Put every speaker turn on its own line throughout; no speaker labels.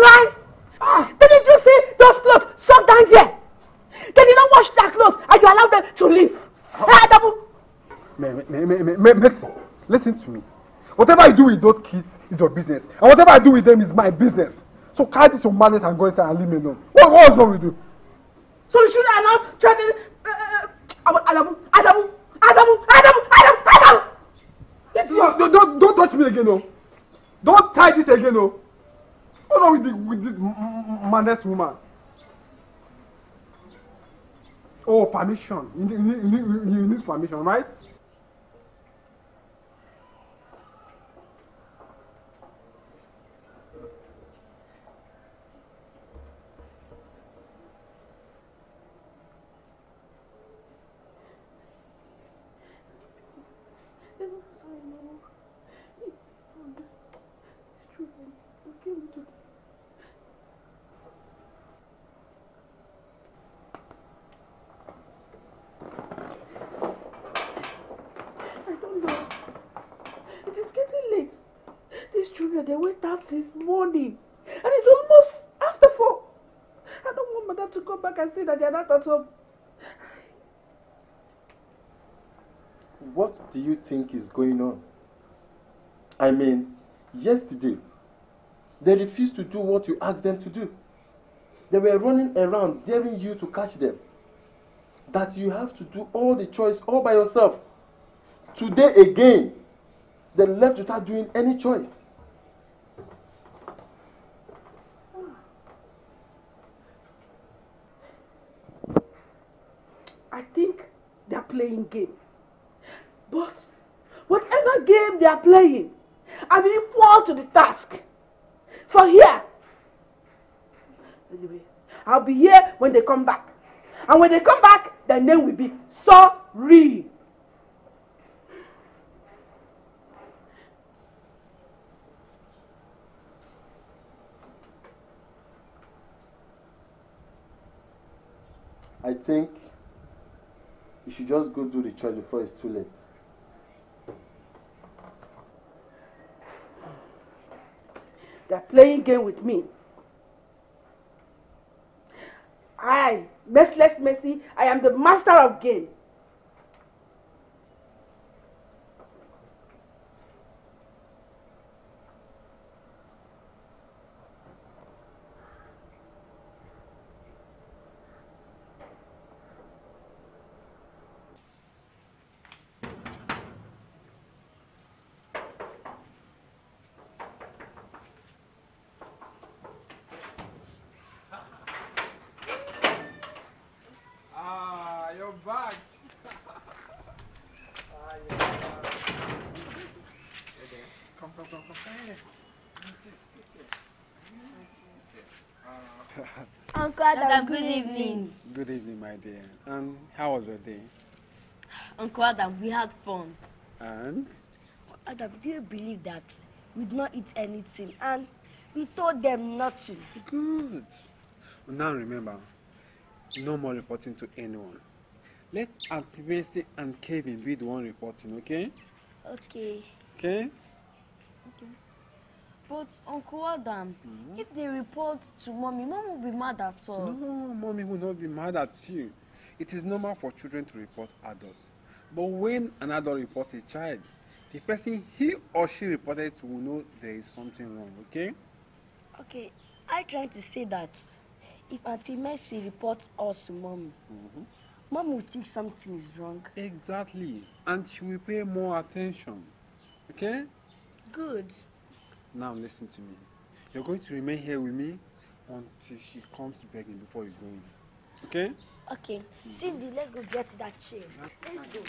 blind? Ah. Didn't you see those clothes stuck down there? They did not wash their clothes and you allowed them to leave. Hey,
me, Mercy, listen to me. Whatever I do with those kids is your business. And whatever I do with them is my business. So carry this your madness and go inside and leave me alone. What, what was wrong with you?
So you should not tried to... Uh, uh, Adamu, Adamu, Adamu, Adamu, Adamu, Adamu!
Don't, don't, don't touch me again, no. Don't tie this again, no. What's wrong with, the, with this madness woman? Oh, permission. You you need, you need permission, right?
they went out this morning. And it's almost after four. I don't want madam to come back and say that they're not at home.
What do you think is going on? I mean, yesterday, they refused to do what you asked them to do. They were running around daring you to catch them. That you have to do all the choice all by yourself. Today again, they left without doing any choice.
I think they're playing game. But whatever game they are playing, I'm equal to the task. For here. Anyway, I'll be here when they come back. And when they come back, their name will be sorry.
I think you should just go do the church before it's too late.
They're playing game with me. I, merciless mercy, I am the master of game.
Adam, good evening.
Good evening, my dear. And how was your day?
Uncle Adam, we had fun.
And?
Adam, do you believe that we did not eat anything and we told them nothing?
Good. Now remember, no more reporting to anyone. Let Auntie Bessie and Kevin be the one reporting, okay?
Okay.
Okay?
Okay. But Uncle Adam, mm-hmm. if they report to mommy, mom will be mad at us.
No, mommy will not be mad at you. It is normal for children to report adults. But when an adult reports a child, the person he or she reported to will know there is something wrong, okay?
Okay, I trying to say that if Auntie Mercy reports us to mommy, mm-hmm. mom will think something is wrong.
Exactly. And she will pay more attention. Okay?
Good.
Now listen to me. You're going to remain here with me until she comes begging before you go in. Okay?
Okay. Cindy, let's go get that chair. Let's go.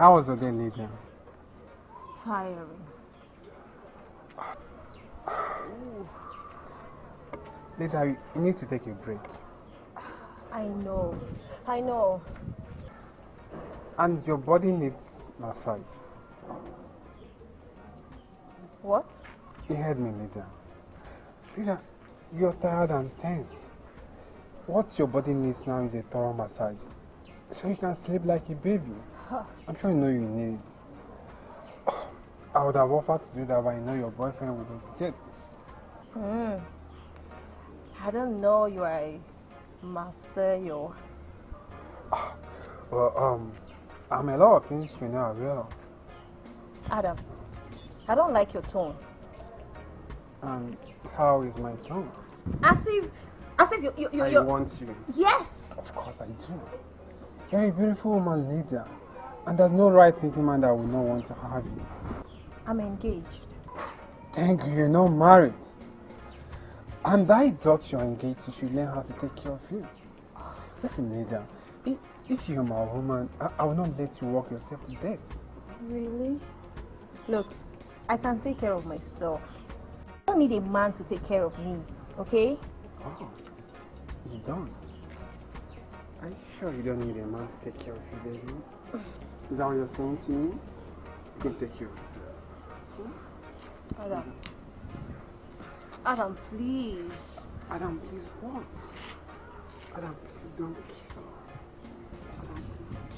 How was the day, Lydia?
Tiring.
Lydia, you need to take a break.
I know. I know.
And your body needs massage.
What?
You heard me, Lydia. Lydia, you're tired and tensed. What your body needs now is a thorough massage. So you can sleep like a baby. I'm sure you know you need it. I would have offered to do that, but I know your boyfriend would object.
Hmm. I don't know you are a Marcelo.
Well, um, I'm a lot of things you know as well.
Adam, I don't like your tone.
And how is my tone?
As if, as if you, you, you,
I want you.
yes.
Of course I do. You're a beautiful woman, Lydia. And there's no right thinking man that will not want to have you.
I'm engaged.
Thank you, you're not married. And I thought you're engaged, you should learn how to take care of you. Listen, Lydia, if, if you're my woman, I, I will not let you walk yourself to death.
Really? Look, I can take care of myself. I don't need a man to take care of me, okay?
Oh, you don't? Are you sure you don't need a man to take care of you, baby? Is that what you're saying to me? You can take care of yourself.
Adam. Adam, please.
Adam, please what? Adam, please don't kiss her. Adam, please.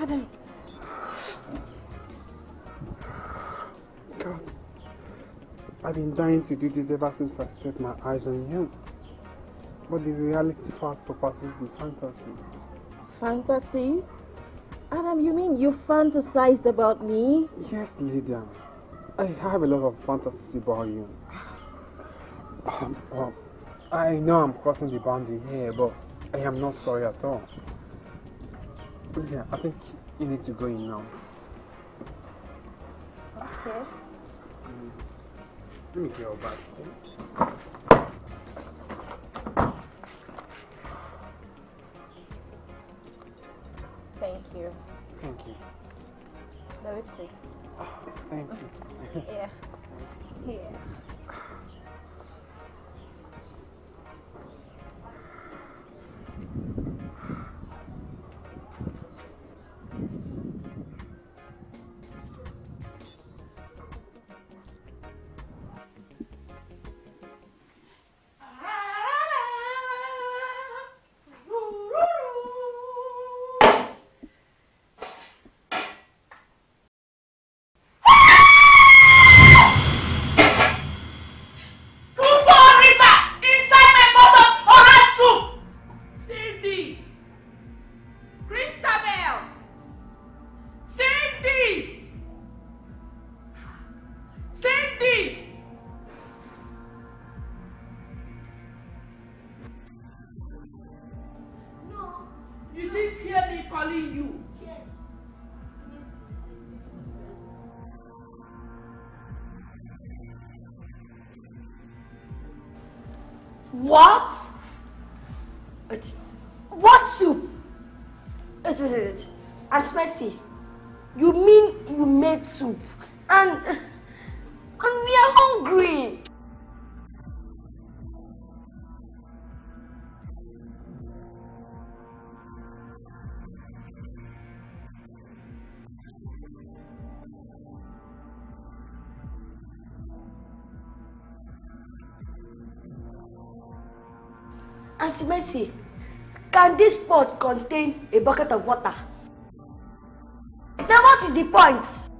Adam.
I've been dying to do this ever since I set my eyes on you. But the reality far surpasses the fantasy.
Fantasy? Adam, you mean you fantasized about me?
Yes, Lydia. I have a lot of fantasies about you. Um, um, I know I'm crossing the boundary here, but I am not sorry at all. Yeah, I think you need to go in now.
Okay.
Let me get your bag. okay?
Thank you.
Thank you.
The lipstick.
Thank you.
Yeah. Here.
What? What soup? Wait, wait, wait. Aunt Mercy, you mean you made soup? And, and we are hungry. Mercy, can this pot contain a bucket of water? Then what is the point?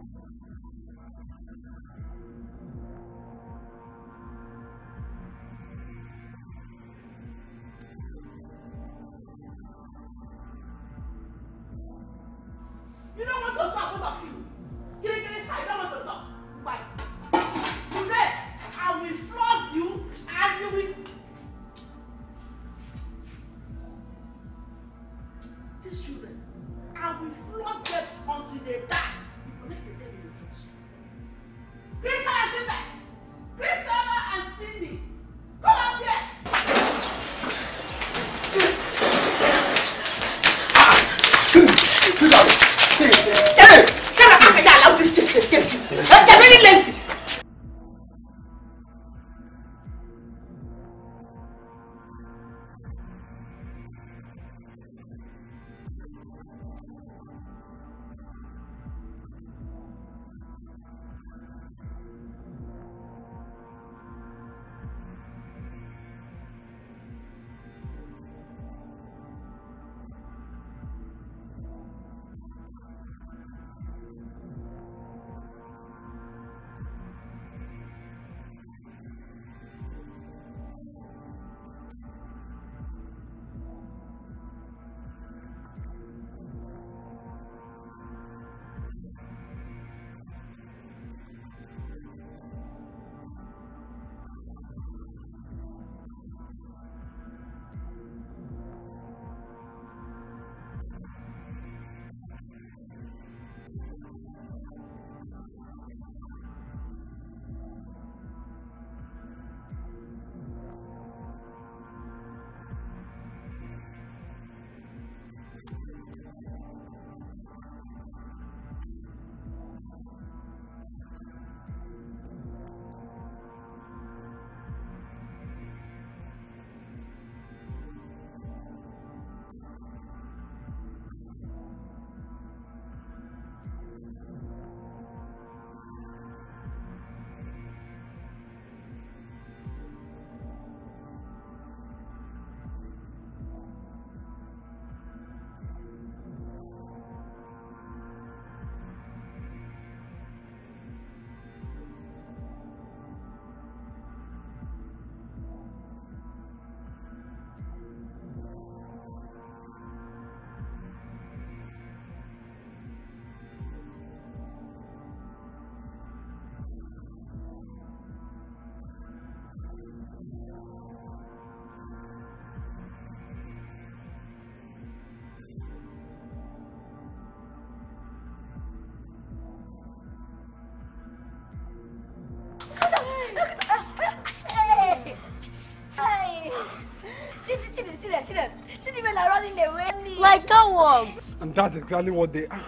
See, them, see them, see the men are running away. Like cowards.
And that's exactly what they are.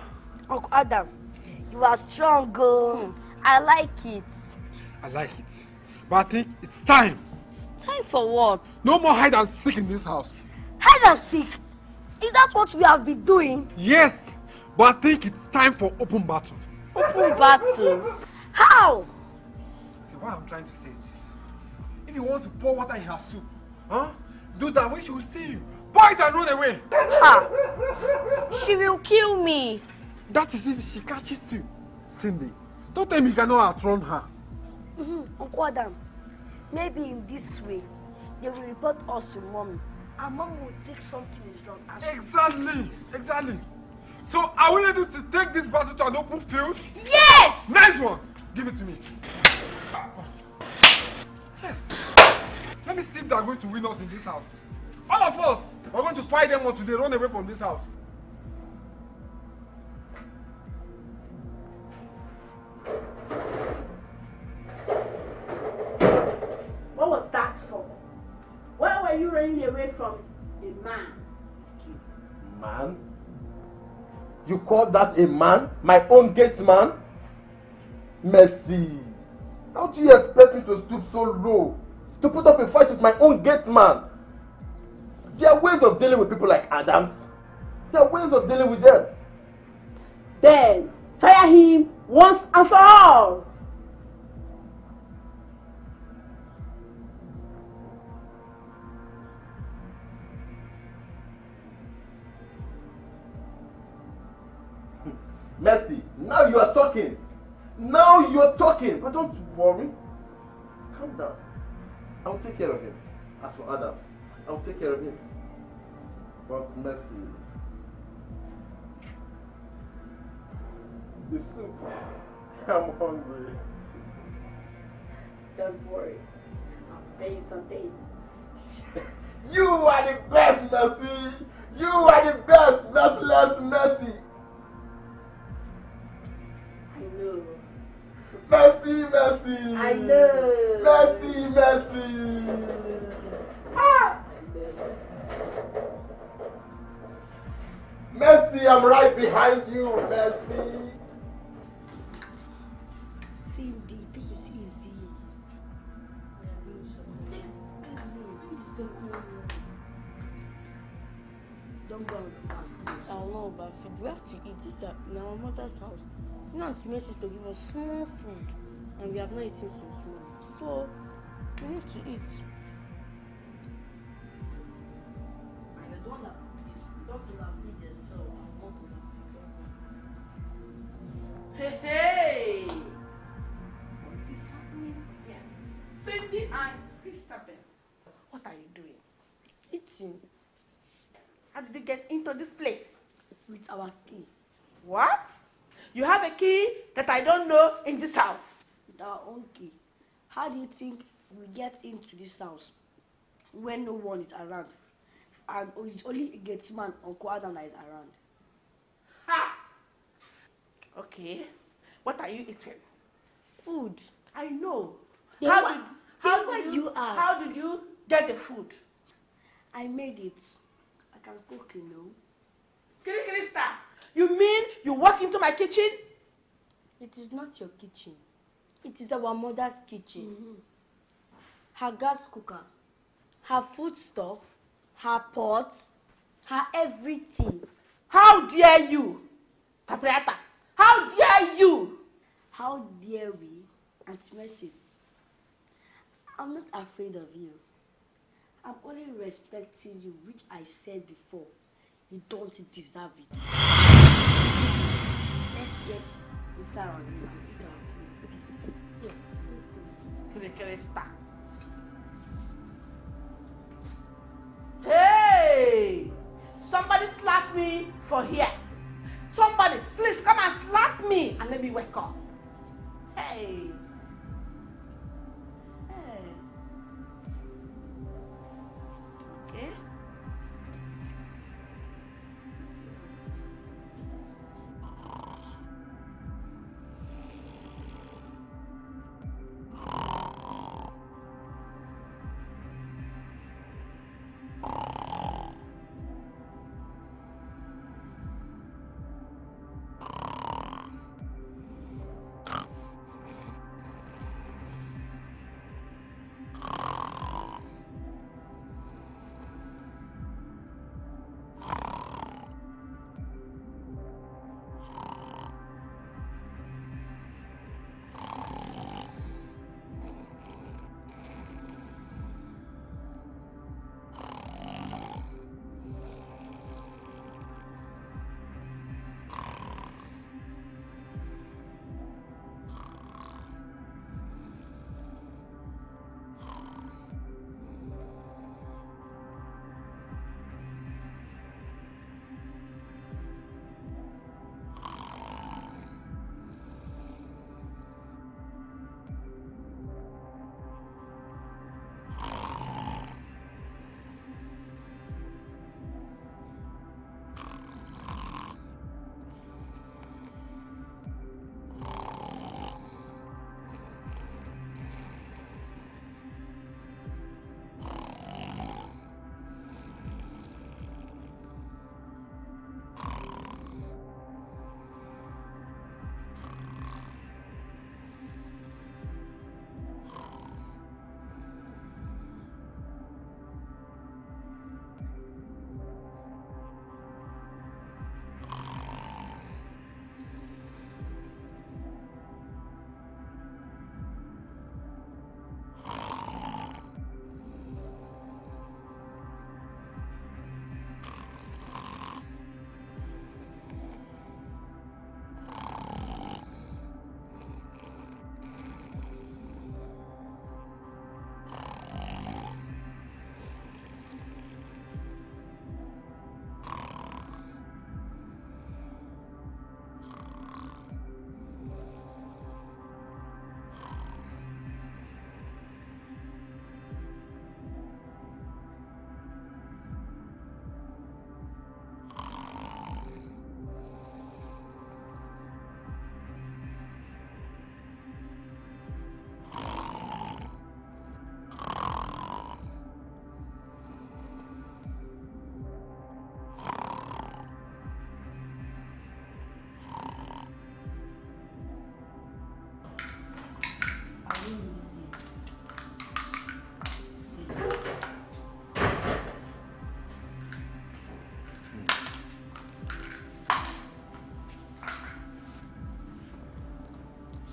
Uncle Adam, you are strong, girl. I like it.
I like it. But I think it's time.
Time for what?
No more hide and seek in this house.
Hide and seek. Is that what we have been doing?
Yes, but I think it's time for open battle.
Open battle. How?
See, what I'm trying to say is this. If you want to pour water in her soup, huh? Do that when she will see you. Pour it and run away.
Ha! She will kill me.
That is if she catches you. Cindy, don't tell me you cannot outrun her.
Mm-hmm. Uncle Adam, maybe in this way, they will report us to mommy. And mom will take something is wrong.
Exactly, exactly. So are we ready to take this battle to an open field?
Yes!
Nice one. Give it to me. Let me see if they are going to win us in this house. All of us are going to fight them until they run away from this house.
What was that for? Why were you running away from a man?
Man? You call that a man? My own gate man? Mercy. How do you expect me to stoop so low? To put up a fight with my own gate man? There are ways of dealing with people like Adams. There are ways of dealing with them.
Then fire him once and for all. Hmm.
Mercy, now you are talking. Now you are talking. But don't worry. Calm down. I'll take care of him. As for others, I'll take care of him. But Mercy. The soup. I'm hungry.
Don't worry. I'll pay you some things.
You are the best, Mercy. You are the best, merciless Mercy.
I know.
Mercy, Mercy.
I know.
Mercy, Mercy.
Ah!
Mercy, I'm right behind you, Mercy.
Overfeed. We have to eat this in our mother's house. You know, Auntie used to give us small food, and we have not eaten since morning. So, we need to eat.
You have a key that I don't know in this house.
With our own key. How do you think we get into this house when no one is around? And it's only a gate man, Uncle Adam, that is around.
Ha! Okay. What are you eating?
Food.
I know.
Then
how
why-
did how did you,
you ask?
how did you get the food?
I made it. I can cook, you know.
Kiri Krista, you mean you walk into my kitchen?
It is not your kitchen. It is our mother's kitchen.
Mm-hmm.
Her gas cooker, her food stuff, her pots, her everything.
How dare you? Tapriata, how dare you?
How dare we, Aunt Mercy? I'm not afraid of you. I'm only respecting you, which I said before. You don't deserve it. Let's get on you and eat our food. Yes, let's go.
Kiri Krista. Hey! Somebody slap me for here. Somebody, please come and slap me and let me wake up. Hey.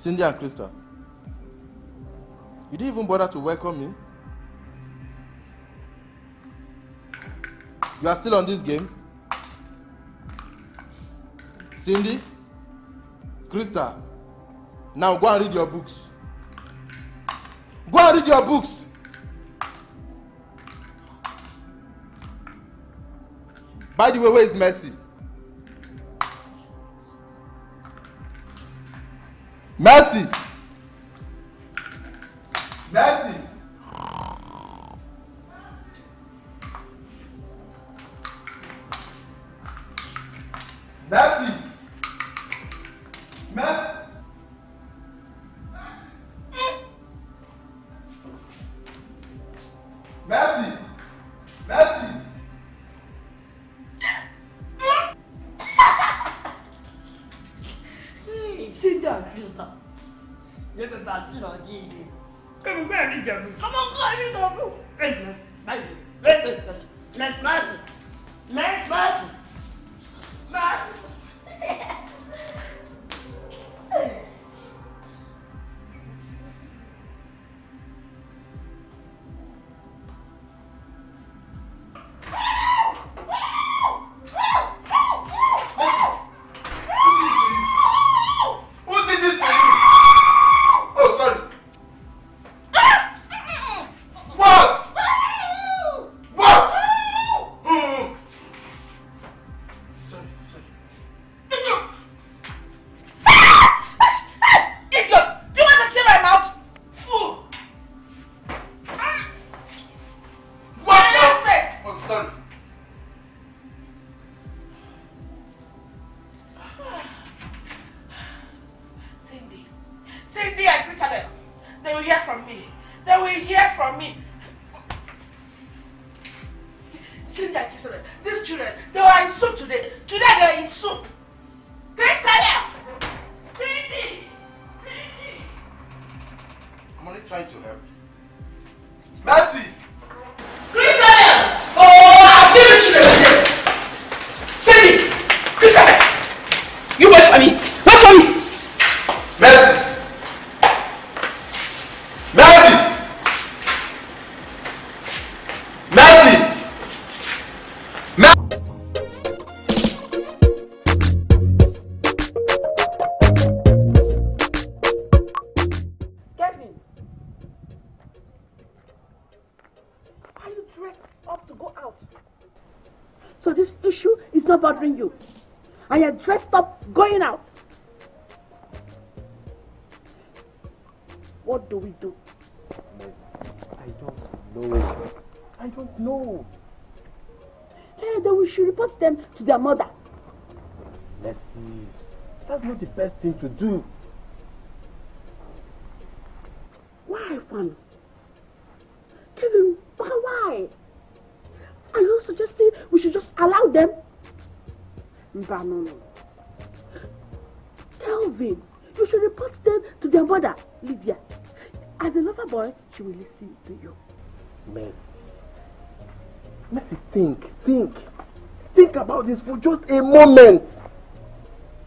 Cindy and Krista. You didn't even bother to welcome me. You are still on this game? Cindy? Krista? Now go and read your books. Go and read your books. By the way, where is Mercy?
Not bothering you? And you're dressed up going out? What do we do?
I don't know. I don't know.
Hey, then we should report them to their mother.
Mercy. That's not the best thing to do.
Why, Fano? Kevin, why, why? Are you suggesting we should just allow them? Mba, no, no. Kelvin, you should report them to their mother, Lydia. As a lover boy, she will listen to you.
Mercy. Mercy, think, think. Think about this for just a moment.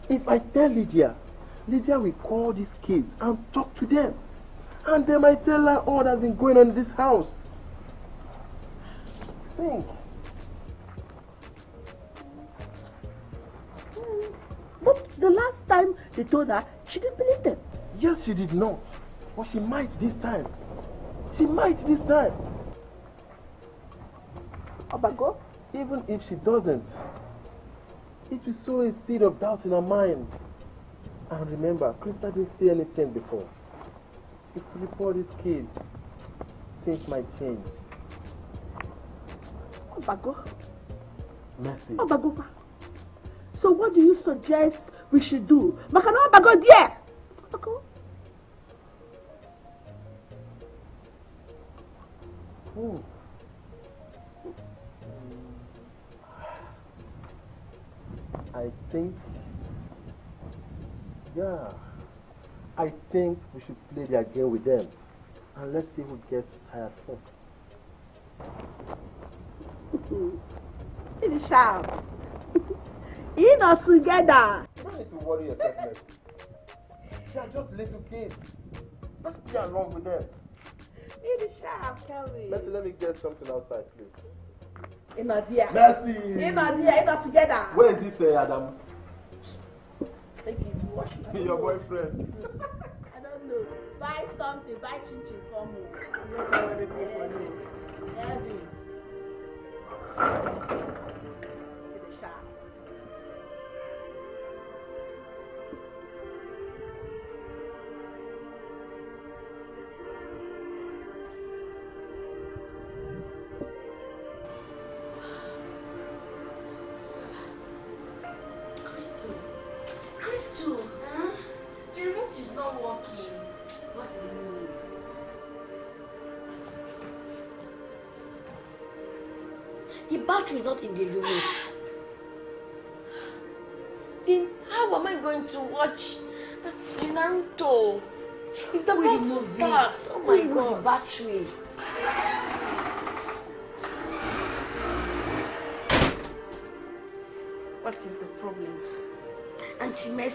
If I tell Lydia, Lydia will call these kids and talk to them. And they might tell her all that's been going on in this house. Think.
The last time they told her, she didn't believe them.
Yes, she did not. But she might this time. She might this time.
Obago,
Even if she doesn't, it will sow a seed of doubt in her mind. And remember, Krista didn't say anything before. If we report these kids, things might change.
Obago,
Mercy.
Obago. So what do you suggest we should do? Makana Obago there. Obago.
Hmm. I think, yeah, I think we should play their game with them. And let's see who gets tired first.
Finish out. In us together.
You don't need to worry yourself, Mercy. They are just little kids. Let's play along with them.
Be the sharp, Kelly.
Mercy, let me get something outside, please.
In a dear.
Mercy!
In a dear, in a together.
Where is this uh, Adam?
I don't
Your boyfriend.
I don't know. Buy something, buy chin chin for me. I'm not going to anything for you. Heavy.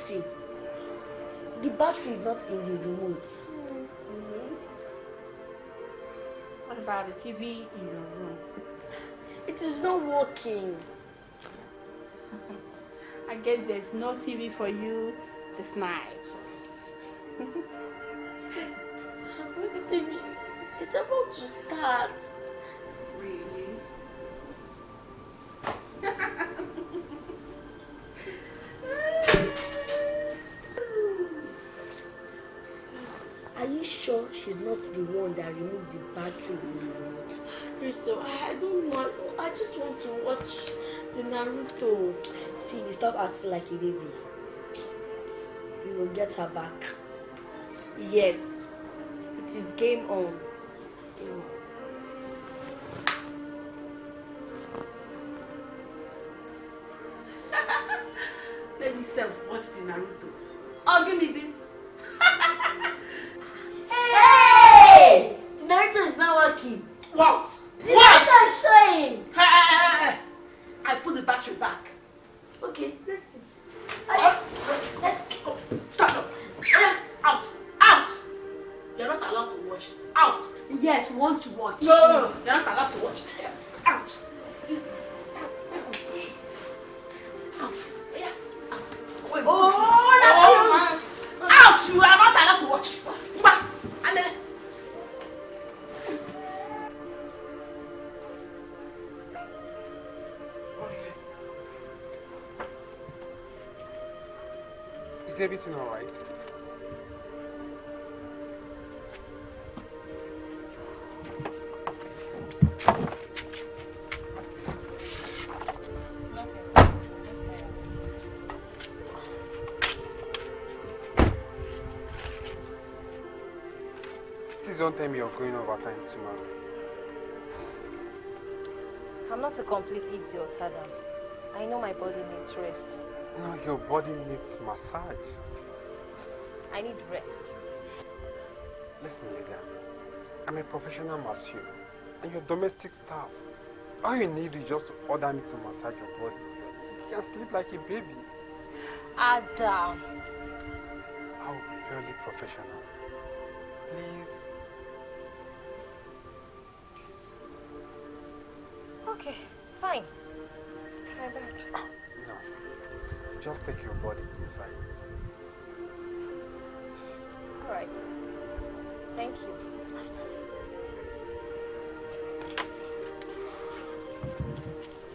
Mercy, the battery is not in the remote.
What about the TV in your room?
It is not working.
I guess there's no TV for you this night.
The TV is about to start.
The one that removed the battery in the remote?
Crystal, I, don't want. I just want to watch the Naruto.
See, stop acting like a baby. We will get her back.
Yes, it is game on. Game on.
Don't tell me you're going overtime tomorrow.
I'm not a complete idiot, Adam. I know my body needs rest.
No, your body needs massage.
I need rest.
Listen, Lydia. I'm a professional masseur and your domestic staff. All you need is just to order me to massage your body. You can sleep like a baby.
Adam.
Be purely professional.
何?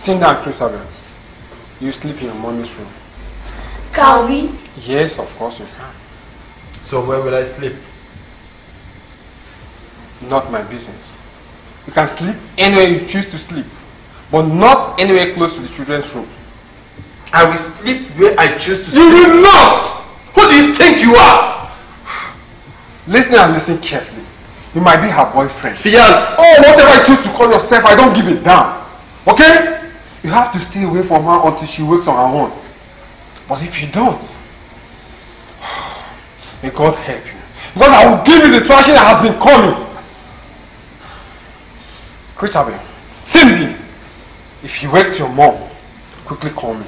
Sit down, Christabel. You sleep in your mommy's room.
Can we?
Yes, of course you can.
So where will I sleep?
Not my business. You can sleep anywhere you choose to sleep, but not anywhere close to the children's room.
I will sleep where I choose to sleep.
You
sleep.
will not!
Who do you think you are?
Listen and listen carefully. You might be her boyfriend.
Fiance.
Oh, whatever you choose to call yourself, I don't give a damn. Okay? You have to stay away from her until she wakes on her own. But if you don't, may God help you. Because I will give you the thrashing that has been coming. Christabel, Cindy, if he wakes your mom, quickly call me.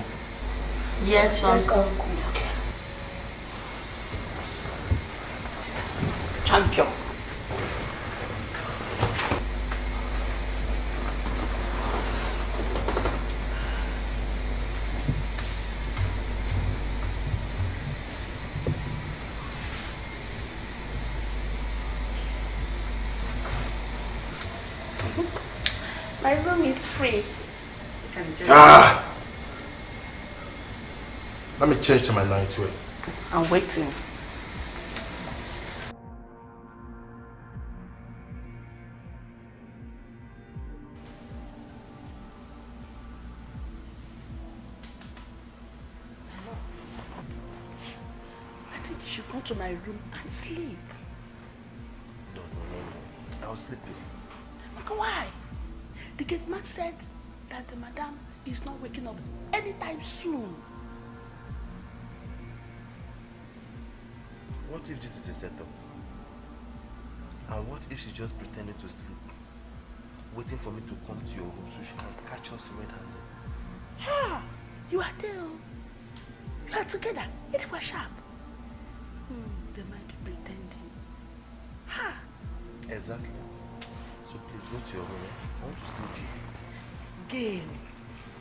Yes, uncle.
Champion. My room is free. You can
Ah! Let me change to my nightwear.
I'm waiting. I think you should come to my room The gate man said that the madam is not waking up anytime soon.
What if this is a setup? And what if she just pretended to sleep? Waiting for me to come to your room so she can catch us red-handed.
Ah, you are there. oh. You are together. It was sharp. Hmm, they might be pretending. Ha!
Exactly. Please go to your room. eh? I want to sleep here.
Gail.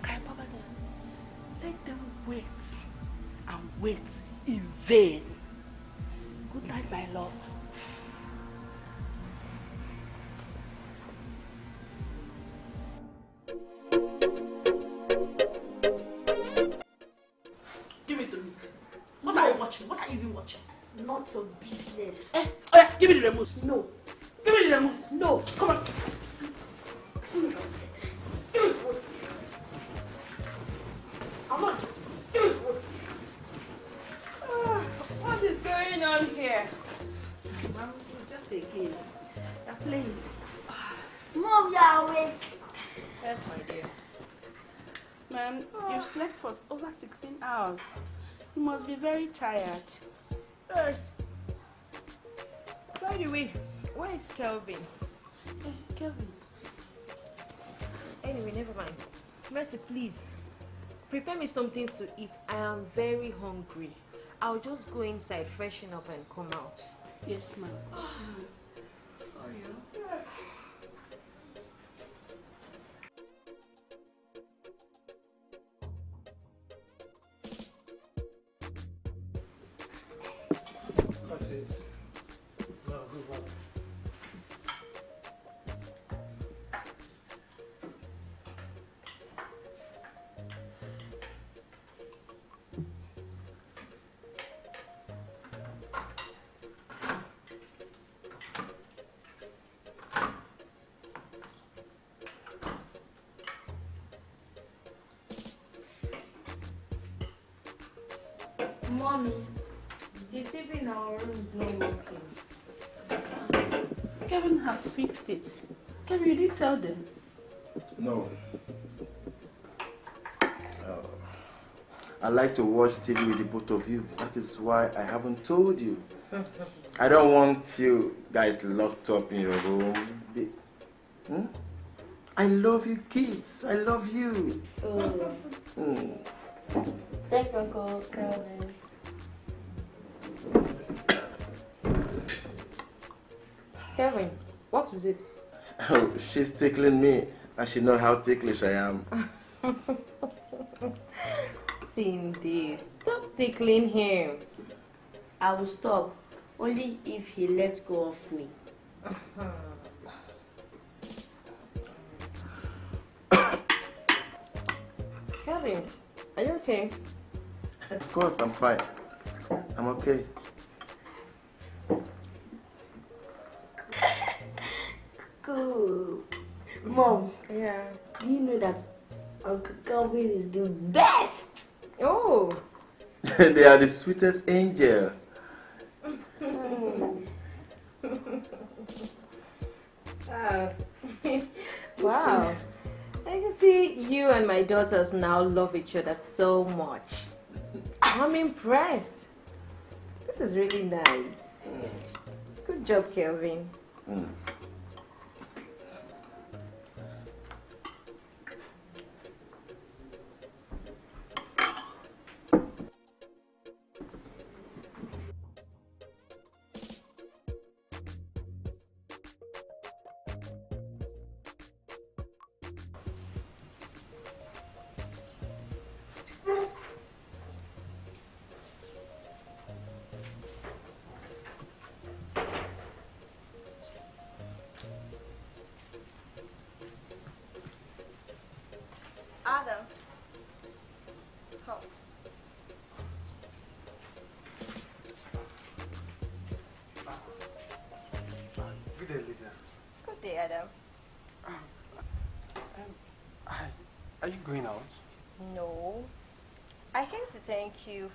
Cry Baba them. Let them wait and wait in vain. Good night, my love. Give it to me. What are you watching? What are you even watching?
Not of business.
Eh, oh yeah, give me the remote.
No.
Give me the remote.
No.
Come on. Give me the remote. Come on. Give me the remote.
Ah, what is going on here?
Mom, just a game. They're playing.
Mom, you're awake.
Yes, my dear.
Ma'am, you've slept for over 16 hours. You must be very tired.
Yes. By the way, where is Kelvin?
Eh, Kelvin.
Anyway, never mind. Mercy, please. Prepare me something to eat. I am very hungry. I'll just go inside, freshen up, and come out.
Yes, ma'am.
Mommy, the TV in our room is not working.
Kevin has fixed it. Kevin, you didn't tell them.
No. Oh. I like to watch TV with the both of you. That is why I haven't told you. I don't want you guys locked up in your room. The- Hmm? I love you kids. I love you.
Oh,
Hmm.
thank you, Uncle Kelvin.
What is it?
Oh, she's tickling me. And she know how ticklish I am.
Cindy, stop tickling him.
I will stop only if he lets go of me.
Calvin, are you okay?
Of course, I'm fine. I'm okay.
Uncle Calvin is the best?
Oh,
they are the sweetest angel.
Uh, wow. I can see you and my daughters now love each other so much. I'm impressed. This is really nice. Good job, Kelvin.
Adam.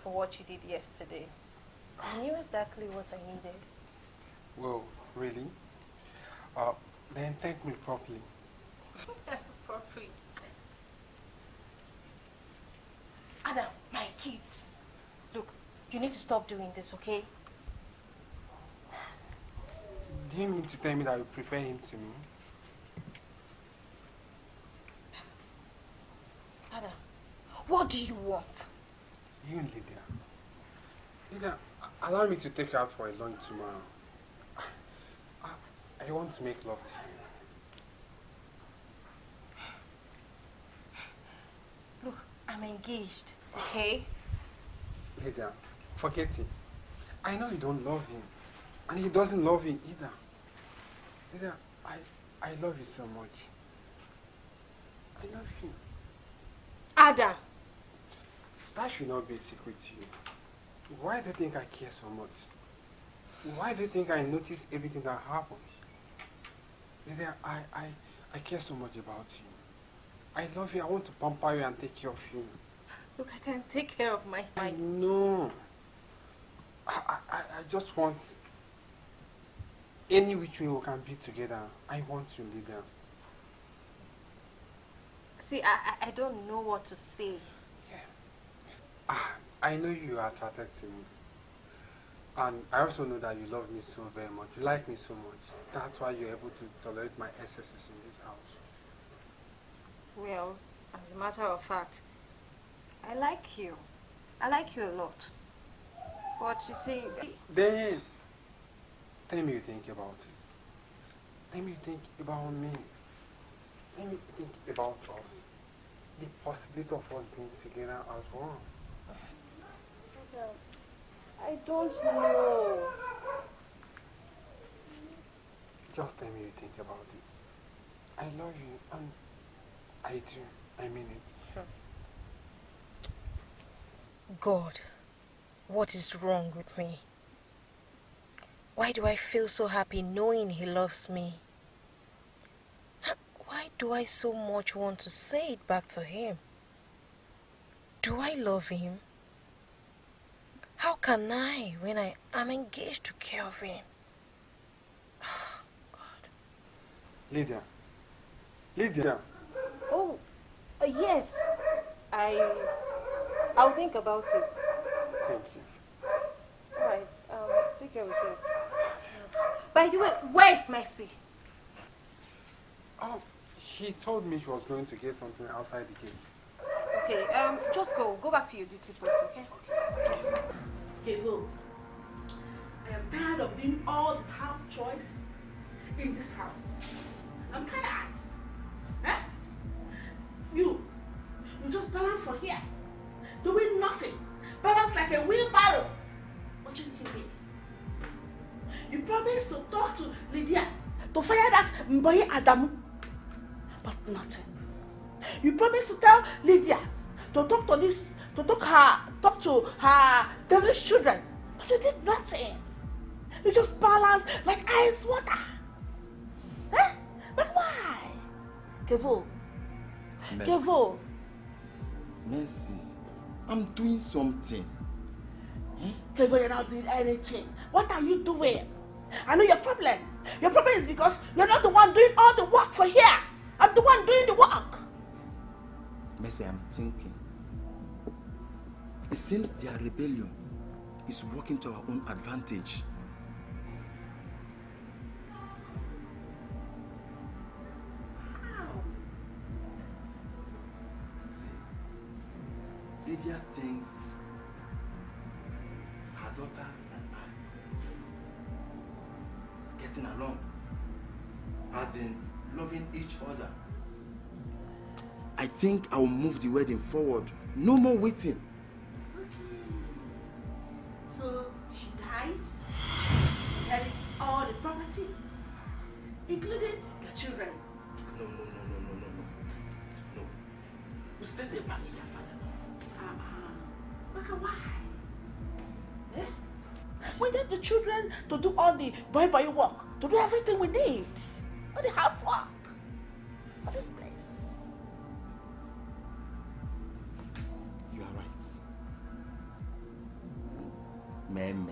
For what you did yesterday. I knew exactly what I needed.
Well, really? Uh, then thank me properly.
Properly. Adam, my kids. Look, you need to stop doing this, okay?
Do you mean to tell me that you prefer him to me?
Adam, what do you want?
You Lydia. Allow me to take you out for a lunch tomorrow. I, I want to make love to you.
Look, I'm engaged, okay?
Lydia, forget it. I know you don't love him. And he doesn't love you either. Lydia, I, I love you so much. I love you.
Ada!
That should not be a secret to you. Why do you think I care so much? Why do you think I notice everything that happens? Lydia, I, I, I care so much about you. I love you. I want to pamper you and take care of you.
look, I can take care of my
I know. I, I, I just want any which way we can be together. I want you, Lydia.
See, I, I I don't know what to say. Yeah.
Ah, I know you are attracted to me. And I also know that you love me so very much. You like me so much. That's why you're able to tolerate my excesses in this house.
Well, as a matter of fact, I like you. I like you a lot. But you see,
Then, tell me you think about it. Let me think about me. Let me think about us. The possibility of us being together as one.
I don't know.
Just tell me you think about it. I love you and I do. I mean it. Hmm.
God, what is wrong with me? Why do I feel so happy knowing he loves me? Why do I so much want to say it back to him? Do I love him? How can I when I am engaged to Kelvin?
God, Lydia. Lydia.
Oh, uh, yes. I. I'll think about it.
Thank you.
Alright, um, take care of yourself. By the way, where's Mercy?
Oh, she told me she was going to get something outside the gate.
Okay, um, just go. Go back to your duty post, Okay. okay?
Kevo, I am tired of doing all this house chores in this house. I'm tired. Eh? You, you just balance for here, doing nothing. Balance like a wheelbarrow, watching TV. You promised to talk to Lydia to fire that Mboye Adamu, but nothing. You promised to tell Lydia to talk to this, to talk her, talk to her devilish children. But you did nothing. You just balanced like ice water. Eh? But why? Kevo.
Mercy.
Kevo.
Mercy, I'm doing something.
Kevo, you're not doing anything. What are you doing? I know your problem. Your problem is because you're not the one doing all the work for here. I'm the one doing the work.
Mercy, I'm thinking. It seems their rebellion is working to our own advantage. See, Lydia thinks her daughters and I is getting along, as in loving each other. I think I will move the wedding forward. No more waiting.
So she dies, inherits all the property, including your children.
No, no, no, no, no, no, no. No. We send them back to their father.
Uh-uh. Maka, why? Eh? We need the children to do all the boy boy work, to do everything we need, all the housework for this place.
Man.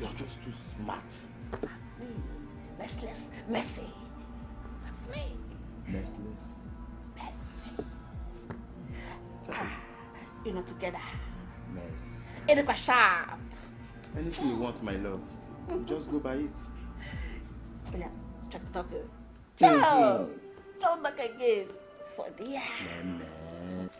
You are just too smart.
That's me. Restless, messy. That's me.
Merciless.
Mess. Ah, you know, together.
Mess.
The sharp.
Anything you want, my love. Just go by it.
Yeah, check.
Mhm.
Ciao. Don't look again. For the
Man,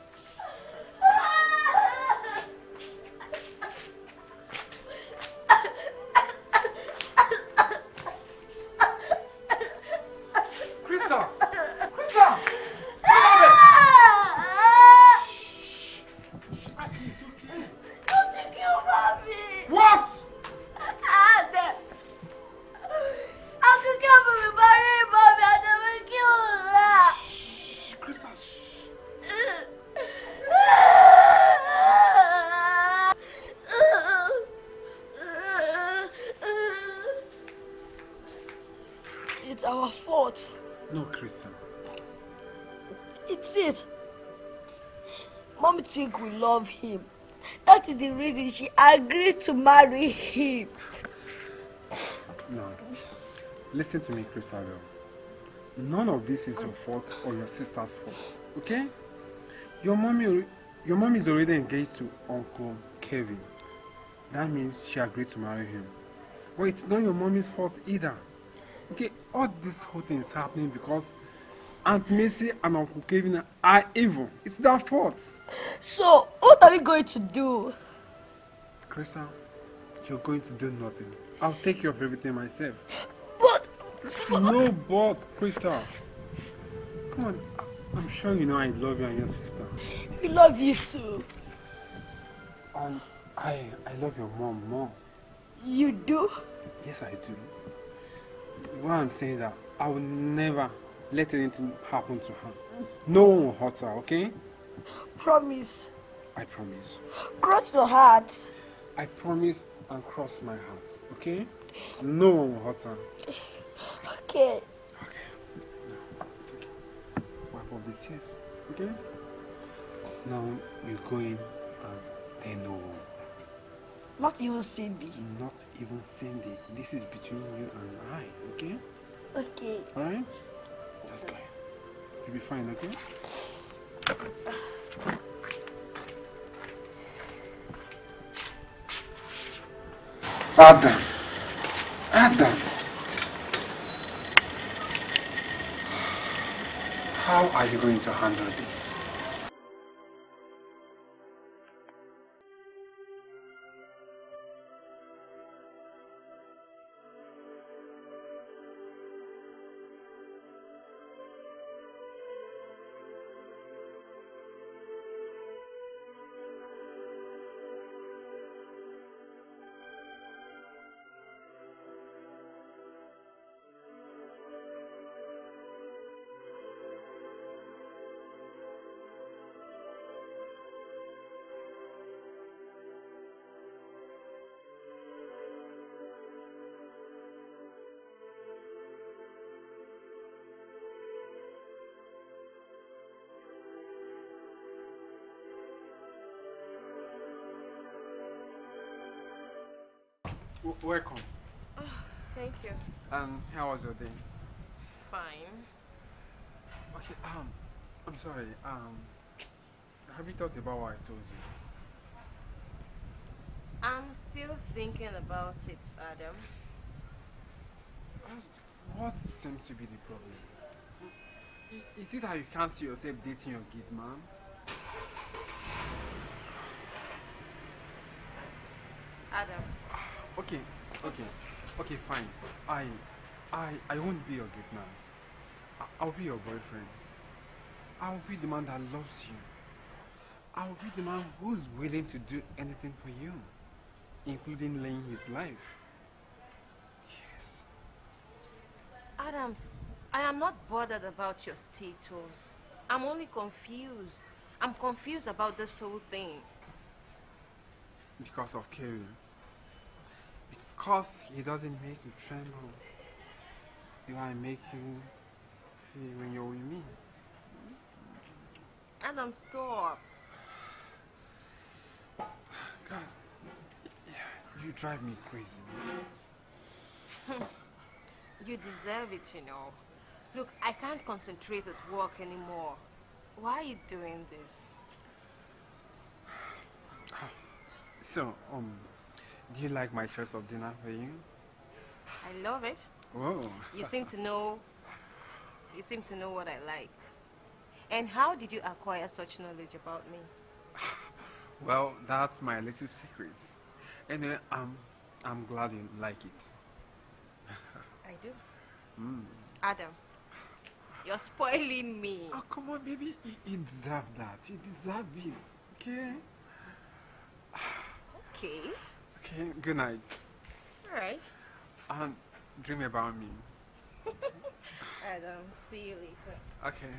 love him. That is the reason she agreed to marry him.
No. Listen to me, Crystal. None of this is your fault or your sister's fault. Okay? Your mommy, your mom is already engaged to Uncle Kevin. That means she agreed to marry him. But it's not your mommy's fault either. Okay, all this whole thing is happening because Aunt Macy and Uncle Kevin are evil. It's their fault.
So, what are we going to do?
Crystal, you're going to do nothing. I'll take care of everything myself.
But,
No, but Crystal. Come on. I'm sure you know I love you and your sister.
we love you too.
And I I love your mom more.
You do?
Yes, I do. What I'm saying is that I will never let anything happen to her. No one will hurt her, okay?
Promise.
I promise.
Cross your heart.
I promise and cross my heart, okay? No one will hurt her.
Okay.
Okay. Now, take it. Wipe off the tears, okay? Now you go in and no one.
Not even Cindy.
Not even Cindy. This is between you and I, okay?
Okay.
Alright? Go ahead. You'll be fine, okay? Adam. Adam. How are you going to handle this? Welcome.
Thank you.
And how was your day?
Fine.
Okay, um, I'm sorry. Um, have you thought about what I told you?
I'm still thinking about it, Adam.
Uh, What seems to be the problem? Is it that you can't see yourself dating your kid man?
Adam,
Okay, okay, okay, fine. I, I, I won't be your gate man. I, I'll be your boyfriend. I'll be the man that loves you. I'll be the man who's willing to do anything for you, including laying his life. Yes.
Adams, I am not bothered about your status. I'm only confused. I'm confused about this whole thing.
Because of Kevin. Because he doesn't make you tremble. Do I make you feel when you're with me?
Adam, stop.
God, yeah, you drive me crazy.
You deserve it, you know. Look, I can't concentrate at work anymore. Why are you doing this?
So, um, do you like my choice of dinner for you?
I love it.
Oh,
You seem to know. You seem to know what I like. And how did you acquire such knowledge about me?
well, that's my little secret. anyway, I'm I'm glad you like it.
I do.
Mm.
Adam, you're spoiling me.
Oh, come on, baby. You, you deserve that. You deserve it. Okay?
Okay.
Okay, good night.
All right.
And dream about me.
Adam, see you later.
Okay.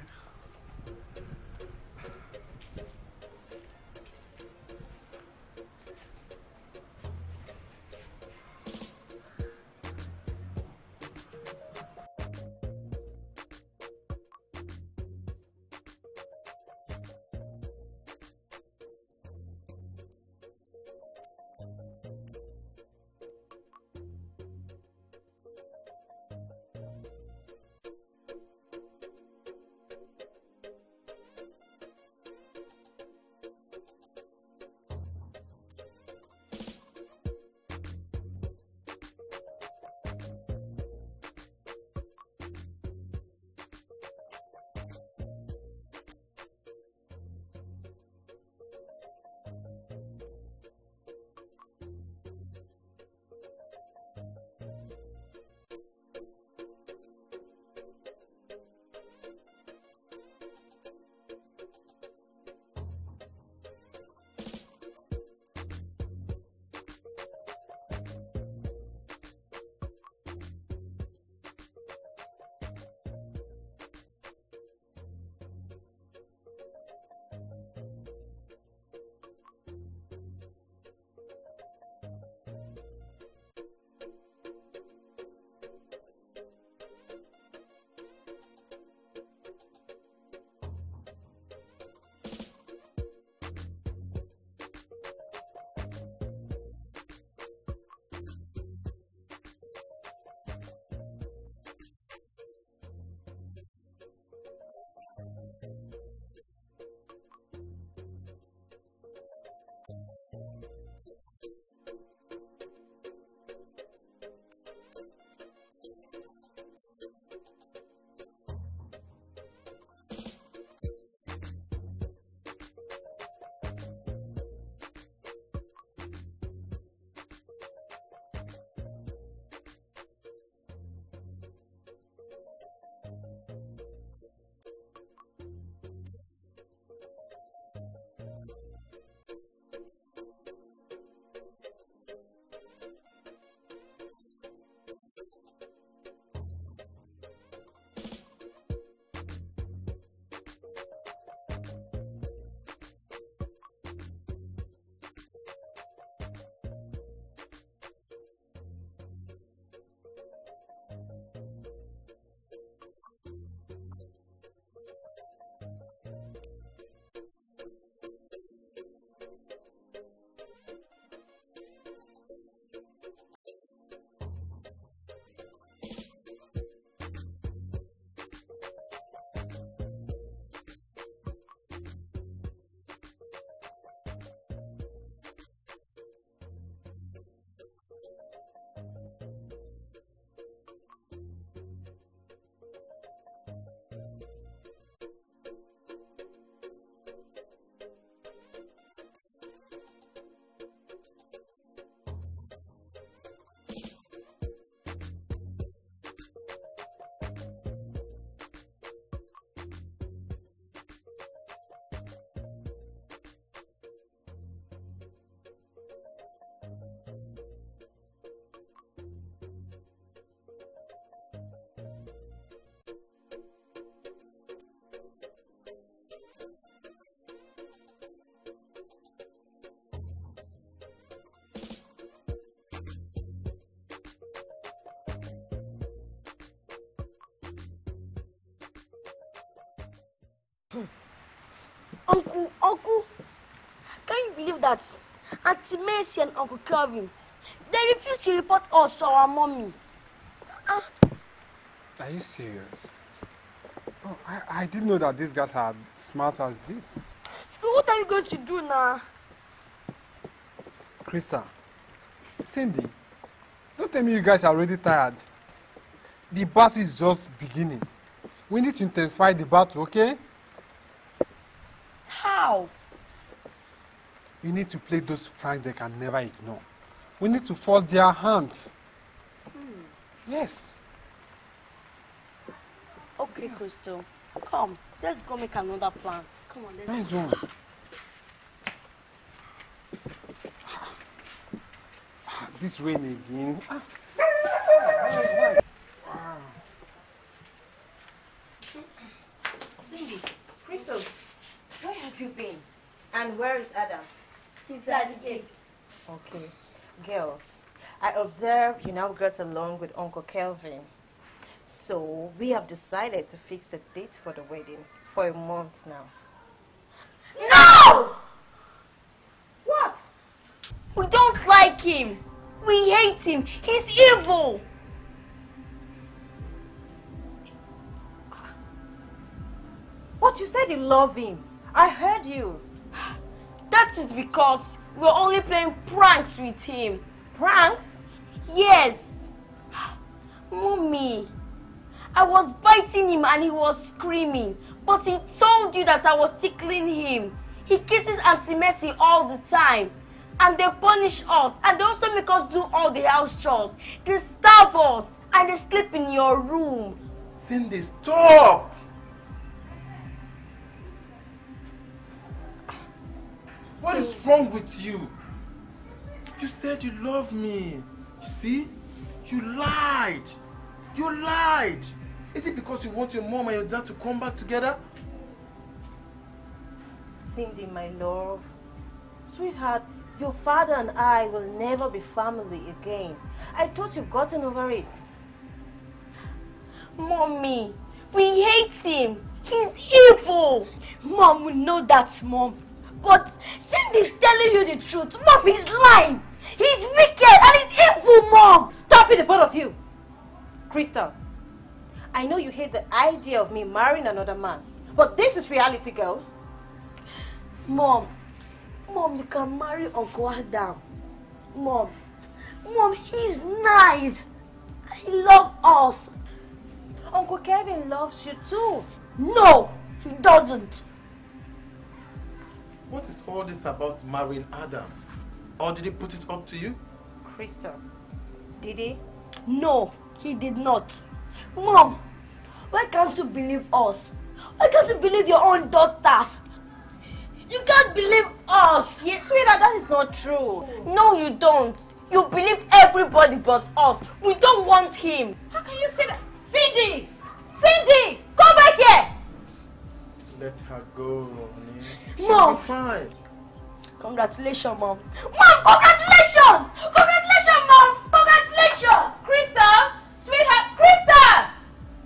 Uncle, Uncle, can you believe that Auntie Mercy and Uncle Calvin, they refused to report us to our mommy? Uh,
Are you serious? Oh, I, I didn't know that these guys are smart as this.
so what are you going to do now?
Krista, Cindy, don't tell me you guys are already tired. The battle is just beginning. We need to intensify the battle, okay? You need to play those pranks they can never ignore. We need to force their hands. Yes.
Okay, Crystal. Come, let's go make another plan. Come on, let's
Nice one. Ah, This rain again. Ah.
Observe you now got along with Uncle Kelvin. So we have decided to fix a date for the wedding for a month now.
No!
What?
We don't like him. We hate him. He's evil.
What you said you love him. I heard you.
That is because we're only playing pranks with him.
Pranks?
Yes. Mommy, I was biting him and he was screaming. But he told you that I was tickling him. He kisses Auntie Mercy all the time. And they punish us. And they also make us do all the house chores. They starve us. And they sleep in your room.
Cindy, stop! What is wrong with you? You said you love me. You see? You lied. You lied. Is it because you want your mom and your dad to come back together?
Cindy, my love. Sweetheart, your father and I will never be family again. I thought you've gotten over it.
Mommy, we hate him. He's evil. Mom, we know that, Mom. But Cindy's telling you the truth. Mom, he's lying. He's wicked and he's evil, Mom.
Stop it, the both of you. Crystal, I know you hate the idea of me marrying another man. But this is reality, girls.
Mom, Mom, you can marry Uncle Adam. Mom, Mom, he's nice. He loves us.
Uncle Kevin loves you too.
No, he doesn't.
What is all this about marrying Adam? Or did he put it up to you?
Crystal, did he?
No, he did not. Mom, why can't you believe us? Why can't you believe your own daughters? You can't believe us.
Yes, sweetheart, that is not true.
No, you don't. You believe everybody but us. We don't want him.
How can you say that? Cindy! Cindy! Come back here!
Let her go, honey. She'll
Mom.
be fine.
Congratulations, Mom. Mom, congratulations! Congratulations, Mom! Congratulations!
Krista! Sweetheart! Krista!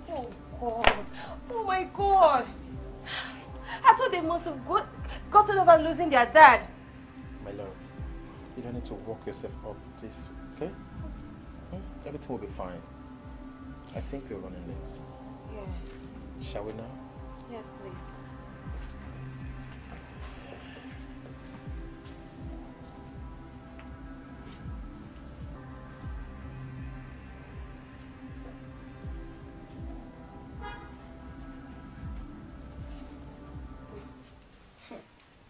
Oh, God. Oh, my God. I thought they must have got, gotten over losing their dad.
My love, you don't need to work yourself up this, okay? Hmm? Everything will be fine. I think we're running late.
Yes.
Shall we now?
Yes, please.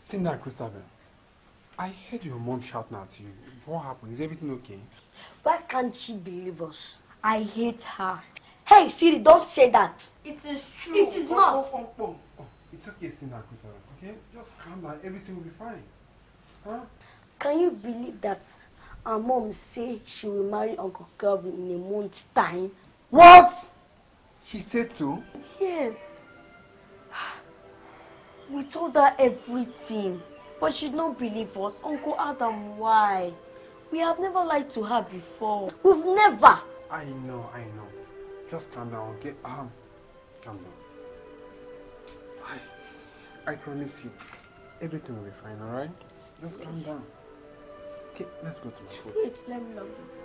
Cindy and Christabel, I heard your mom shouting at you. What happened? Is everything okay?
Why can't she believe us? I hate her. Hey, Siri, don't say that. It is true. It is not.
Oh, oh, oh, oh. It's okay, Cindy and Christabel, okay? Just calm down. Everything will be fine. Huh?
Can you believe that our mom say she will marry Uncle Calvin in a month's time?
What? She said so?
Yes. We told her everything, but she don't believe us. Uncle Adam, why? We have never lied to her before. We've never.
I know, I know. Just calm down, okay? Um, calm down. I, I promise you, Everything will be fine, alright? Just calm down. Okay, let's go to my food.
Wait, let me lock the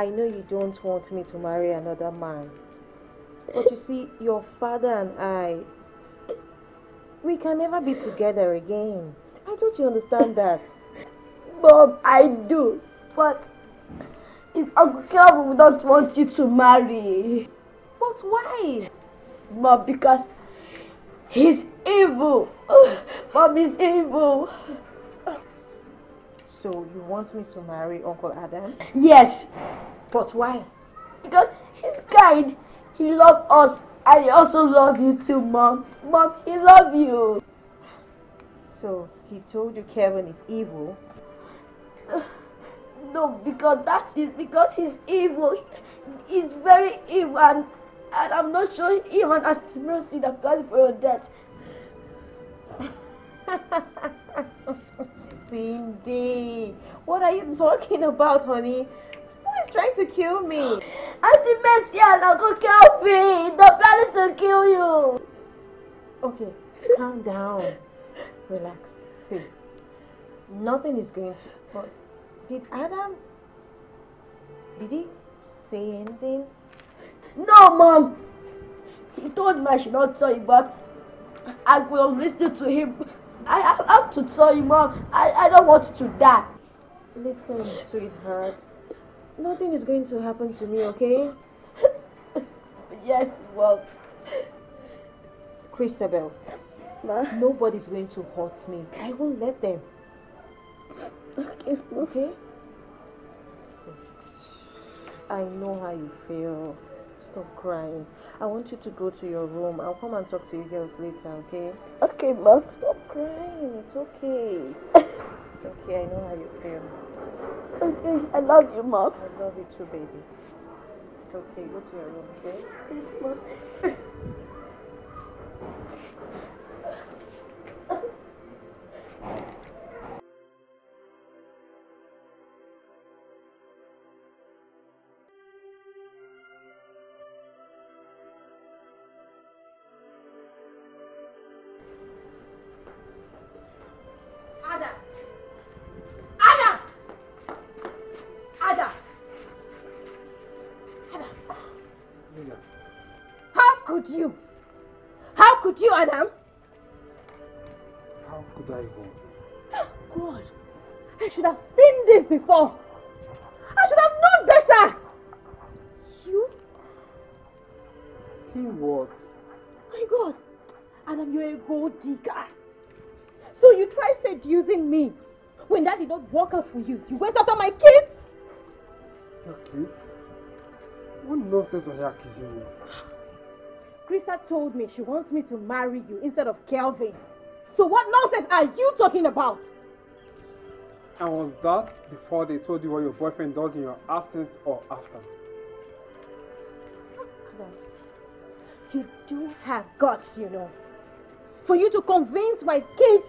I know you don't want me to marry another man. But you see, your father and I, we can never be together again. I don't you understand that?
Bob, I do. But it's Uncle Calvin would not want you to marry.
But why?
Bob, because he's evil. Bob is evil.
So you want me to marry Uncle Adam?
Yes,
But why?
because he's kind. He loves us and he also loves you too, Mom. Mom, he loves you.
So he told you Kevin is evil?
No, because that is because he's evil. He's very evil and, and I'm not sure him and Auntie Mercy are planning for your death.
Cindy, what are you talking about, honey? Who is trying to kill me?
Auntie Mercy and Uncle Calvin, they're planning to kill you.
Okay, calm down. Relax. See, nothing is going to. But did Adam? Did he say anything?
No, Mom. He told me I should not tell you, but I will listen to him. I have, have to tell you, Mom. I, I don't want to die.
Listen, sweetheart. Nothing is going to happen to me, okay?
Yes, Mom.
Christabel,
Ma.
nobody's going to hurt me. I won't let them.
Okay.
Okay? So, I know how you feel. Stop crying. I want you to go to your room. I'll come and talk to you girls later, okay?
Okay, Mom.
Stop crying. It's okay. It's okay. I know how you feel.
Okay, I love you, Mom.
I love you too, baby. It's okay. Go to your room, okay?
Yes, Mom.
Adam! Before. I should have known better. You?
See what?
My God, Adam, you're a gold digger. So you tried seducing me. When that did not work out for you, you went after my kids.
Your kids? What nonsense are you accusing me?
Krista told me she wants me to marry you instead of Kelvin. So what nonsense are you talking about?
And was that before they told you what your boyfriend does in your absence or after?
Adams, you do have guts, you know. For you to convince my kids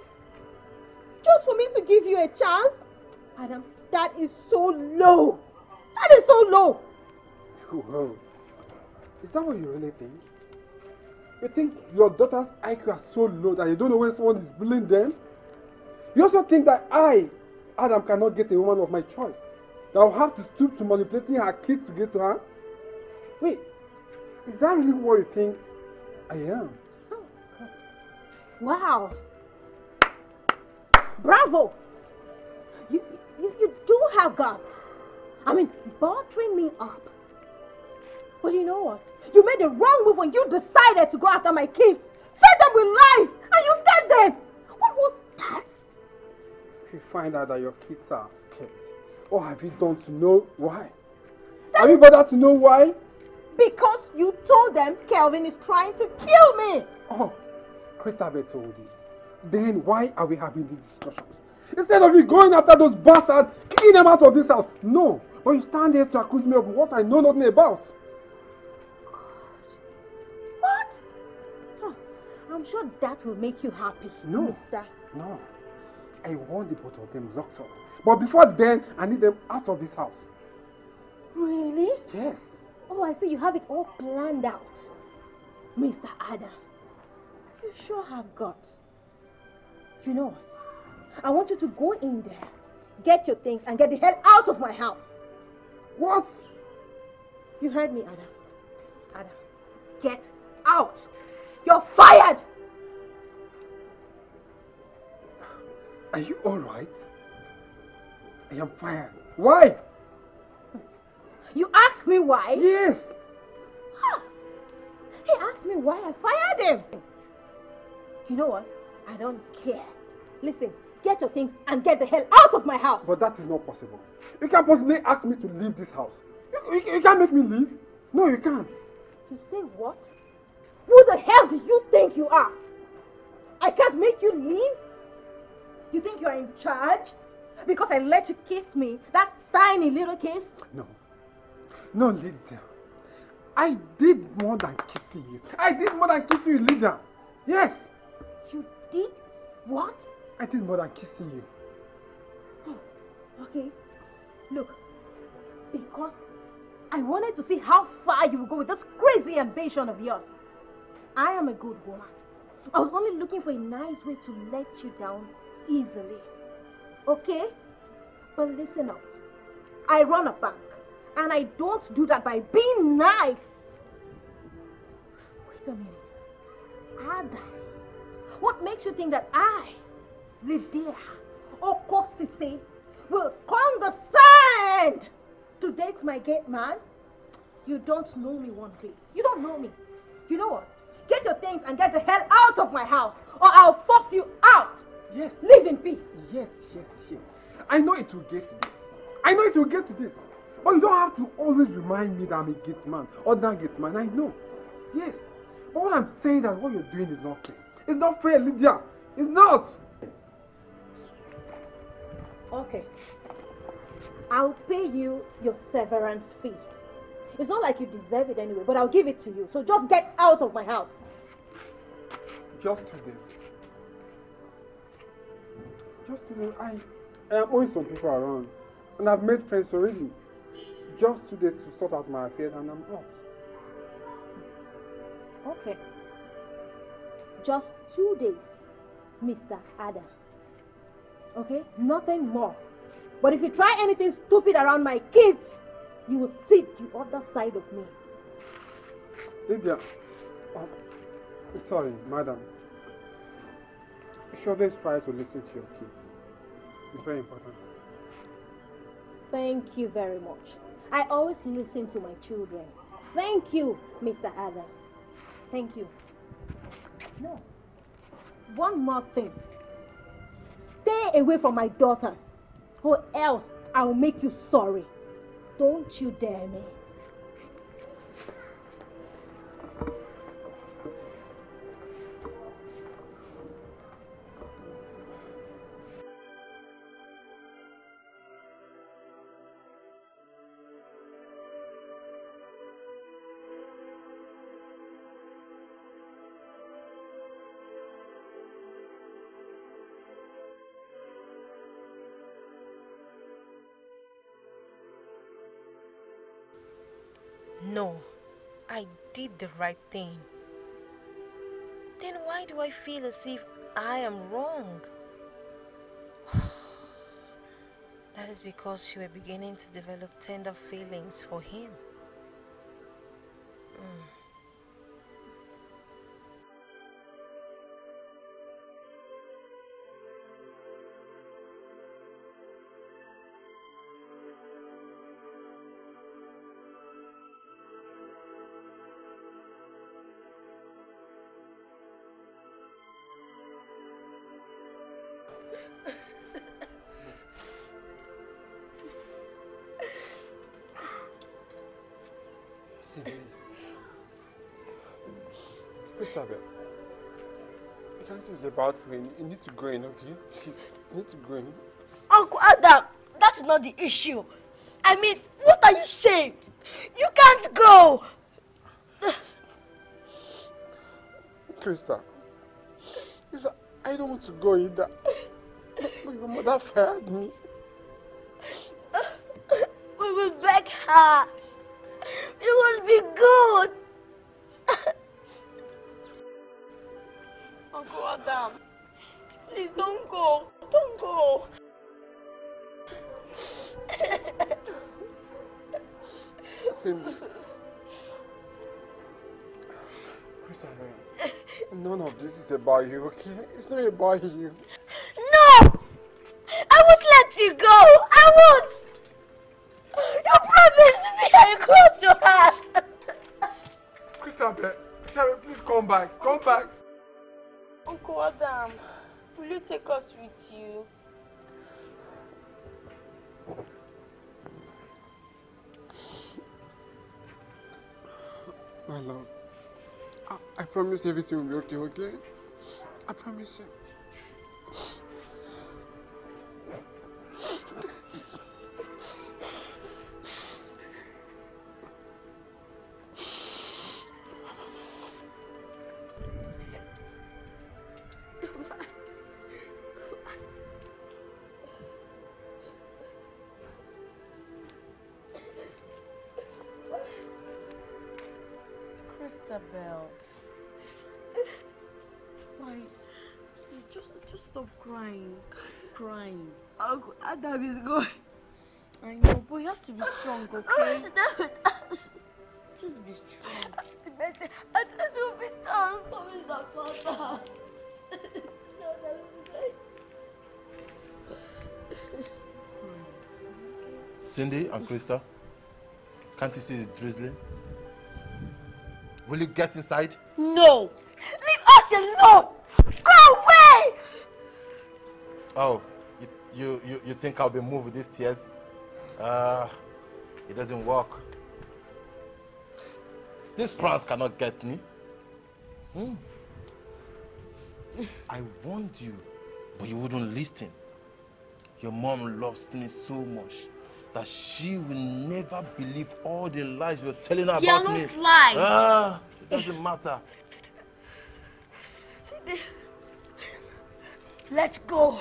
just for me to give you a chance? Adam, that is so low. That is so low.
Whoa. Is that what you really think? You think your daughter's IQ are so low that you don't know when someone is bullying them? You also think that I, Adam, cannot get a woman of my choice. That I'll have to stoop to manipulating her kids to get to her? Wait, is that really what you think I am?
Oh, wow. Bravo. You, you, you do have guts. I mean, bothering me up. But you know what? You made the wrong move when you decided to go after my kids. Fed them with lies, and you fed them. What was that?
You find out that your kids are scared, what have you done to know why?
That
Have you bothered to know why?
Because you told them Kelvin is trying to kill me.
Oh, Christabel told you. Then why are we having these discussions? Instead of you going after those bastards, kicking them out of this house. No, but you stand there to accuse me of what I know nothing about.
What? Huh. I'm sure that will make you happy,
No.
mister.
No, I want the both of them locked up. But before then, I need them out of this house.
Really?
Yes.
Oh, I see you have it all planned out. Mr. Adam, you sure have guts. You know what? I want you to go in there, get your things, and get the hell out of my house.
What?
You heard me, Adam. Adam, get out. You're fired.
Are you alright? I am fired. Why?
You asked me why?
Yes.
Huh. He asked me why I fired him. You know what? I don't care. Listen, get your things and get the hell out of my house.
But that is not possible. You can't possibly ask me to leave this house. You, you, you can't make me leave. No, you can't.
You say what? Who the hell do you think you are? I can't make you leave? You think you're in charge? Because I let you kiss me, that tiny little kiss?
No. No, Lydia. I did more than kissing you. I did more than kissing you, Lydia. Yes,
You did what?
I did more than kissing you.
Oh, okay. Look, because I wanted to see how far you will go with this crazy ambition of yours. I am a good woman. I was only looking for a nice way to let you down easily. Okay? But listen up. I run a bank, and I don't do that by being nice. Wait a minute. Adam, what makes you think that I, Lydia, Okosise, will condescend to date my gate man? You don't know me one bit. You don't know me. You know what? Get your things and get the hell out of my house, or I'll force you out.
Yes.
Live in peace.
Yes, yes, yes. I know it will get to this. I know it will get to this. But you don't have to always remind me that I'm a gate man or that gate man. I know. Yes. But what I'm saying that what you're doing is not fair. It's not fair, Lydia. It's not.
Okay. I'll pay you your severance fee. It's not like you deserve it anyway, but I'll give it to you. So just get out of my house.
Just two days. Just two days. I, I am owing some people around. And I've made friends already. Just two days to sort out my affairs and I'm out.
Okay. Just two days, Mr. Adam. Okay? Nothing more. But if you try anything stupid around my kids, you will sit the other side of me.
Lydia, um, sorry, madam. Always try to listen to your kids. It's very important.
Thank you very much. I always listen to my children. Thank you, Mr. Adam. Thank you. No. One more thing. Stay away from my daughters, or else I'll make you sorry. Don't you dare me.
The right thing. Then why do I feel as if I am wrong? that is because you were beginning to develop tender feelings for him.
Sibel. Please, Abel. is about rain. You need to go in, okay? You need to go in.
Uncle Adam, that's not the issue. I mean, what are you saying? You can't go!
Krista, Krista, I don't want to go either. But your mother fired me.
We will beg her.
About you, okay? It's not about you.
No! I won't let you go. I won't. You promised me I cross your heart.
Christabel, Christabel, please come back. Come back.
Uncle Adam, will you take us with you?
My love, I, I promise everything will be okay, okay? Promise you.
Krista, can't you see it's drizzling? Will you get inside?
No. Leave us alone. Go away.
Oh, you, you, you, you think I'll be moved with these tears? Ah, it doesn't work. These prawns cannot get me. Hmm. I warned you, but you wouldn't listen. Your mom loves me so much that she will never believe all the lies you're telling her about me.
lies.
Ah, it doesn't matter.
Let's go.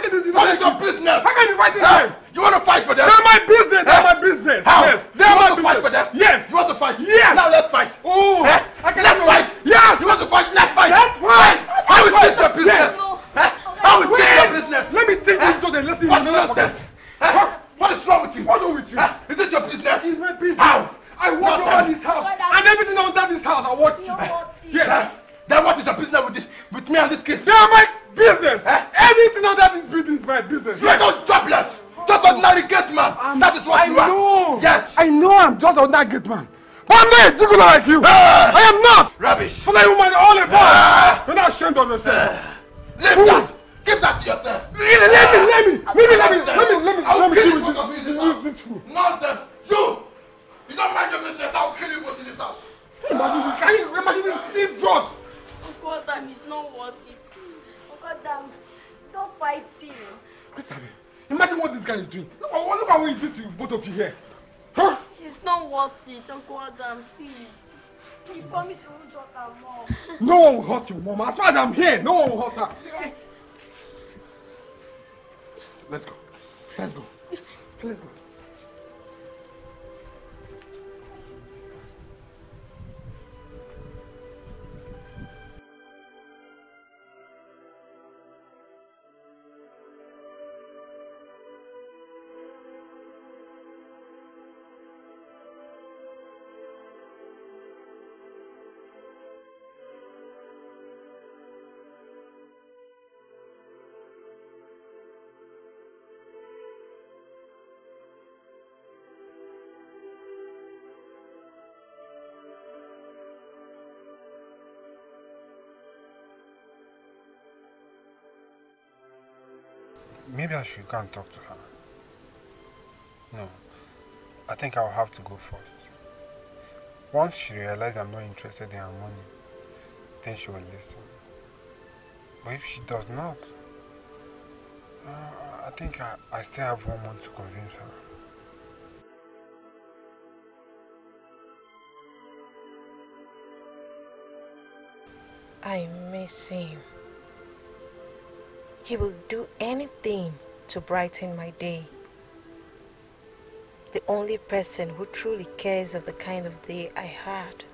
Mate
or
How can you
no?
fight this?
What is your business?
How can you fight this?
Huh? You want to fight for them?
They're my business. They're my business.
How?
Yes.
You
They're my
want to fight
business.
for them?
Yes.
You want to fight?
Yes.
Now let's fight.
Oh. I can
Let's fight.
Yes.
You want to fight? Let's fight.
Let's fight.
How is this your business?
Yes.
Huh? How is this your
Wait.
business?
Let me take this to the lesson.
What
you never forget.
nonsense? Huh? What is wrong with you?
What's wrong with you?
Huh? Is this your business?
It's my business.
How?
I watch
Not
over
time.
this house and everything under this house. I watch it.
Huh?
Yes.
Then what is your business with this, with me and this kid?
They are my business.
Eh?
Everything under this building is my business.
You are just jobless. Just ordinary gate man. that is what
I
you are.
know.
Yes.
I an ordinary gate man. Not a gigolo like you.
Ah.
I am not.
Rubbish.
For that woman all about.
Ah.
You're not ashamed of yourself.
Leave
Fool.
that. Keep that to yourself.
Let me, let me, let me, let me, let me, let me, let me,
I'll
let me
kill you both of you in this house. Nonsense. You. You don't mind your business. I'll kill you both in this house.
Imagine this. Can you imagine this? This drug.
Uncle Adam is not worth it. Uncle Adam, don't fight him.
Christabel, imagine what this guy is doing. Look, at- look at what he did to both of you here.
Worth it, Uncle Adam, please. You promise you won't talk her more.
No one will hurt your mom. As far as I'm here, no one will hurt her.
Yes.
Let's go. Let's go. Let's go. Go and talk to her. No, I think I'll have to go first. Once she realizes I'm not interested in her money, then she will listen. But if she does not, uh, I think I, I still have one month to convince her.
I miss him. He will do anything to brighten my day. The only person who truly cares of the kind of day I had.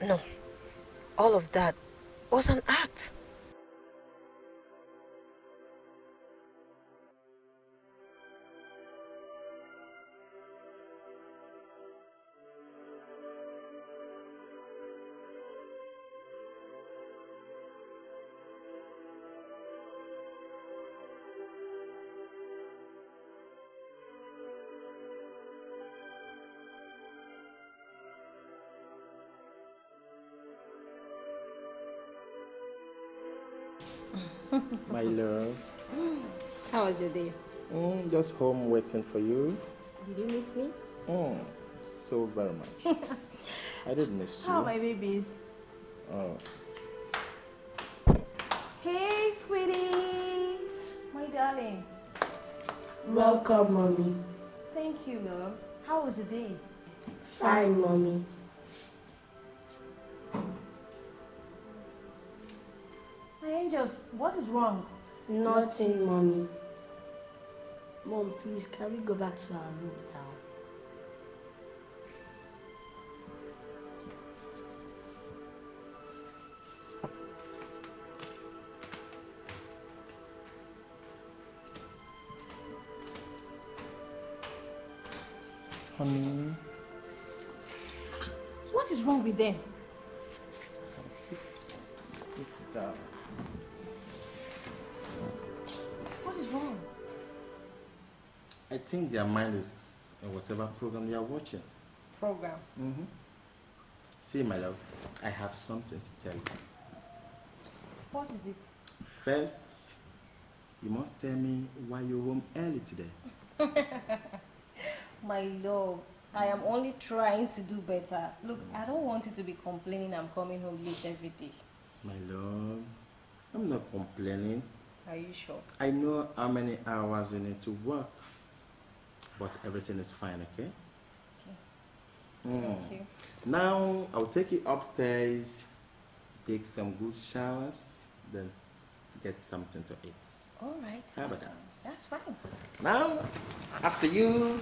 No, all of that was an act.
Was your day?
Mm, just home waiting for you.
Did you miss me?
Mm, so very much. I did miss you.
How are my babies?
Oh.
Hey, sweetie. My darling.
Welcome, mommy.
Thank you, love. How was the day?
Fine, mommy.
My angels, what is wrong?
Nothing, mommy. Mom, please, can we go back to our room now?
Honey, ah,
What is wrong with them?
Think their mind is in whatever program they are watching.
Program.
Mm-hmm. See, my love, I have something to tell you.
What is it?
First, you must tell me why you're home early today.
My love, I am only trying to do better. Look, I don't want you to be complaining I'm coming home late every day.
My love, I'm not complaining.
Are you sure?
I know how many hours you need to work, but everything is fine, okay?
Okay.
Mm.
Thank you.
Now I'll take you upstairs, take some good showers, then get something to eat.
All right.
How about
that's-
that?
That's fine.
Now, after you,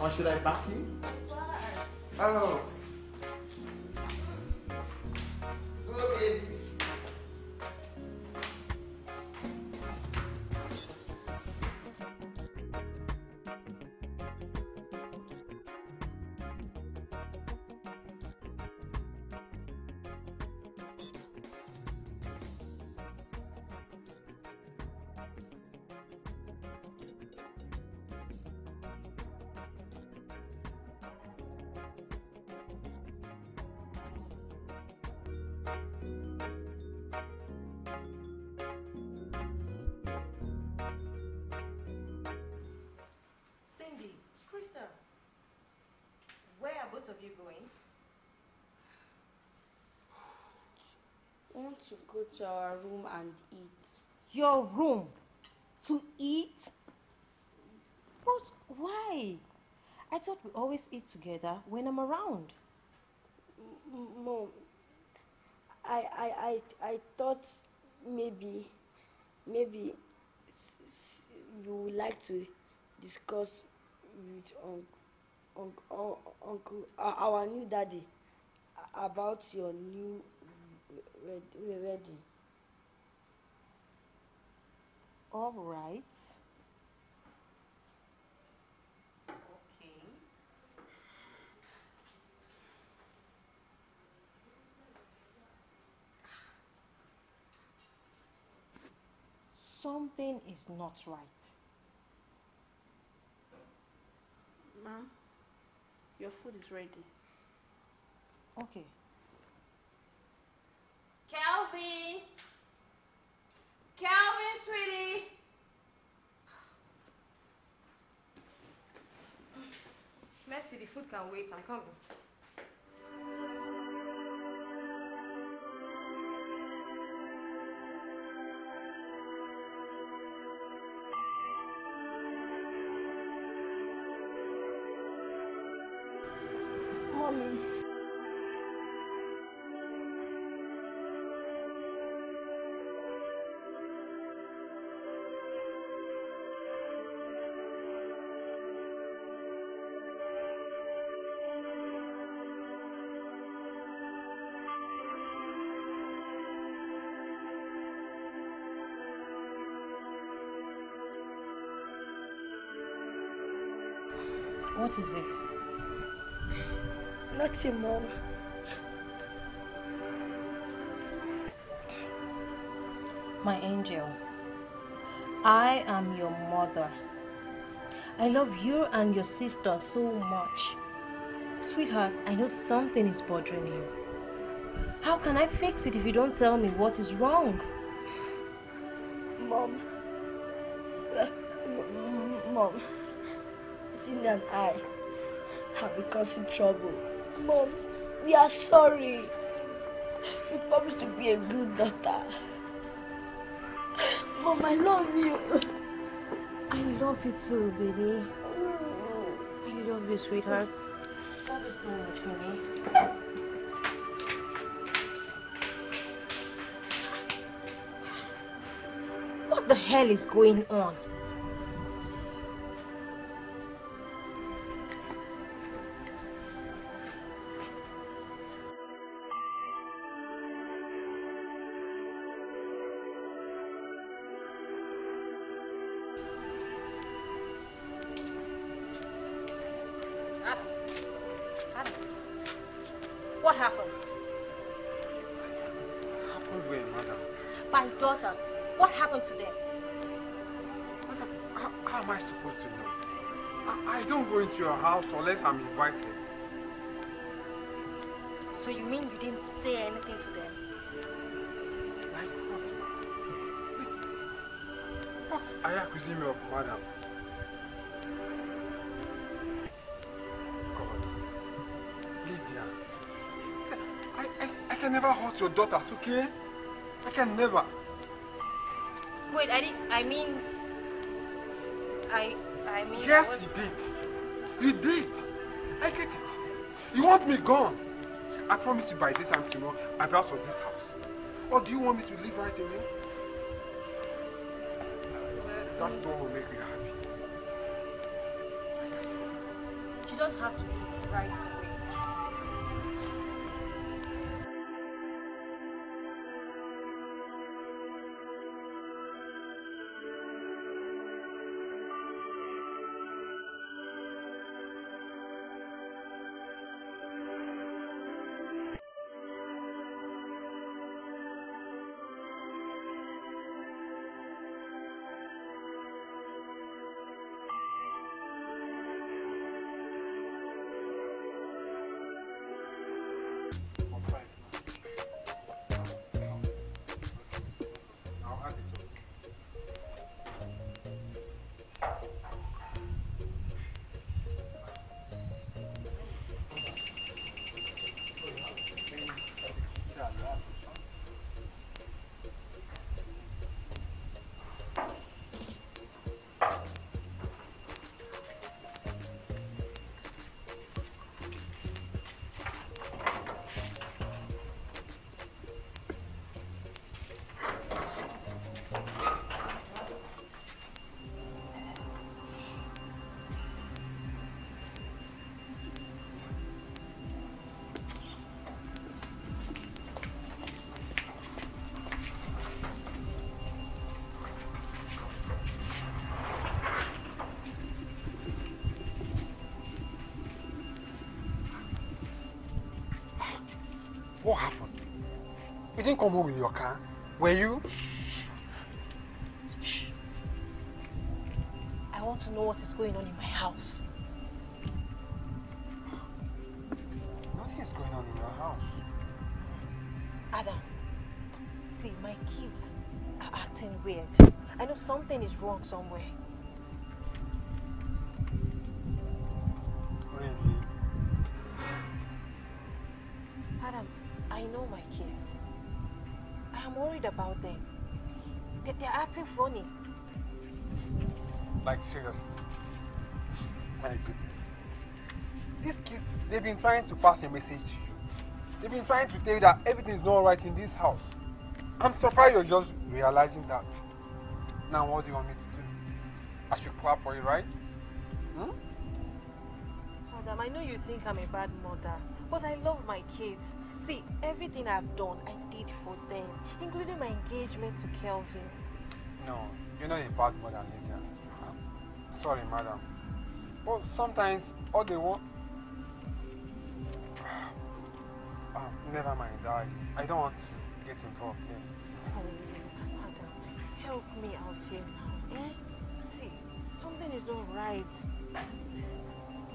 or should I back you? Oh. Go, baby.
Both of you going?
want to go to our room and eat.
Your room to eat? But why? I thought we always eat together when I'm around.
M- Mom, I, I, I, I thought maybe, maybe s- s- you would like to discuss with uncle, uncle, uncle uh, our new daddy a- about your new wed- wedding.
All right.
Okay.
Something is not right.
Ma'am, your food is ready.
Okay.
Calvin! Calvin, sweetie! Mercy, the food can wait. I'm coming.
What is it?
Nothing, Mom.
My angel, I am your mother. I love you and your sister so much. Sweetheart, I know something is bothering you. How can I fix it if you don't tell me what is wrong?
Mom. Uh, Mom. Cindy and I have been causing trouble. Mom, we are sorry. We promised to be a good daughter. Mom, I love you.
I love you too, baby. I love you, sweetheart. Love you so much, baby. What the hell is going on?
Your daughters, okay? I can never.
Wait, I did. I mean, I. I mean.
Yes,
I was-
he did. He did. I get it. You want me gone? I promise you by this time tomorrow, I'll be out of this house. Or do you want me to live right away? That's what will make me happy.
You don't have to leave right away.
What happened? You didn't come home with your car, were you?
I want to know what is going on in my house.
Nothing is going on in your house.
Adam, see, my kids are acting weird. I know something is wrong somewhere.
Really?
Adam, I know my kids. I am worried about them. They, they're acting funny.
Like seriously. My goodness. These kids, they've been trying to pass a message to you. They've been trying to tell you that everything's not right in this house. I'm surprised you're just realizing that. Now what do you want me to do? I should clap for you, right? Hmm?
Adam, I know you think I'm a bad mother, but I love my kids. See, everything I've done, I did for them, including my engagement to Kelvin.
No, you're not a bad mother, Lydia. Sorry, madam. But sometimes all they want. Um, never mind. I, I don't want to get involved here.
Oh, Adam, help me out here now, eh? See, something is not right.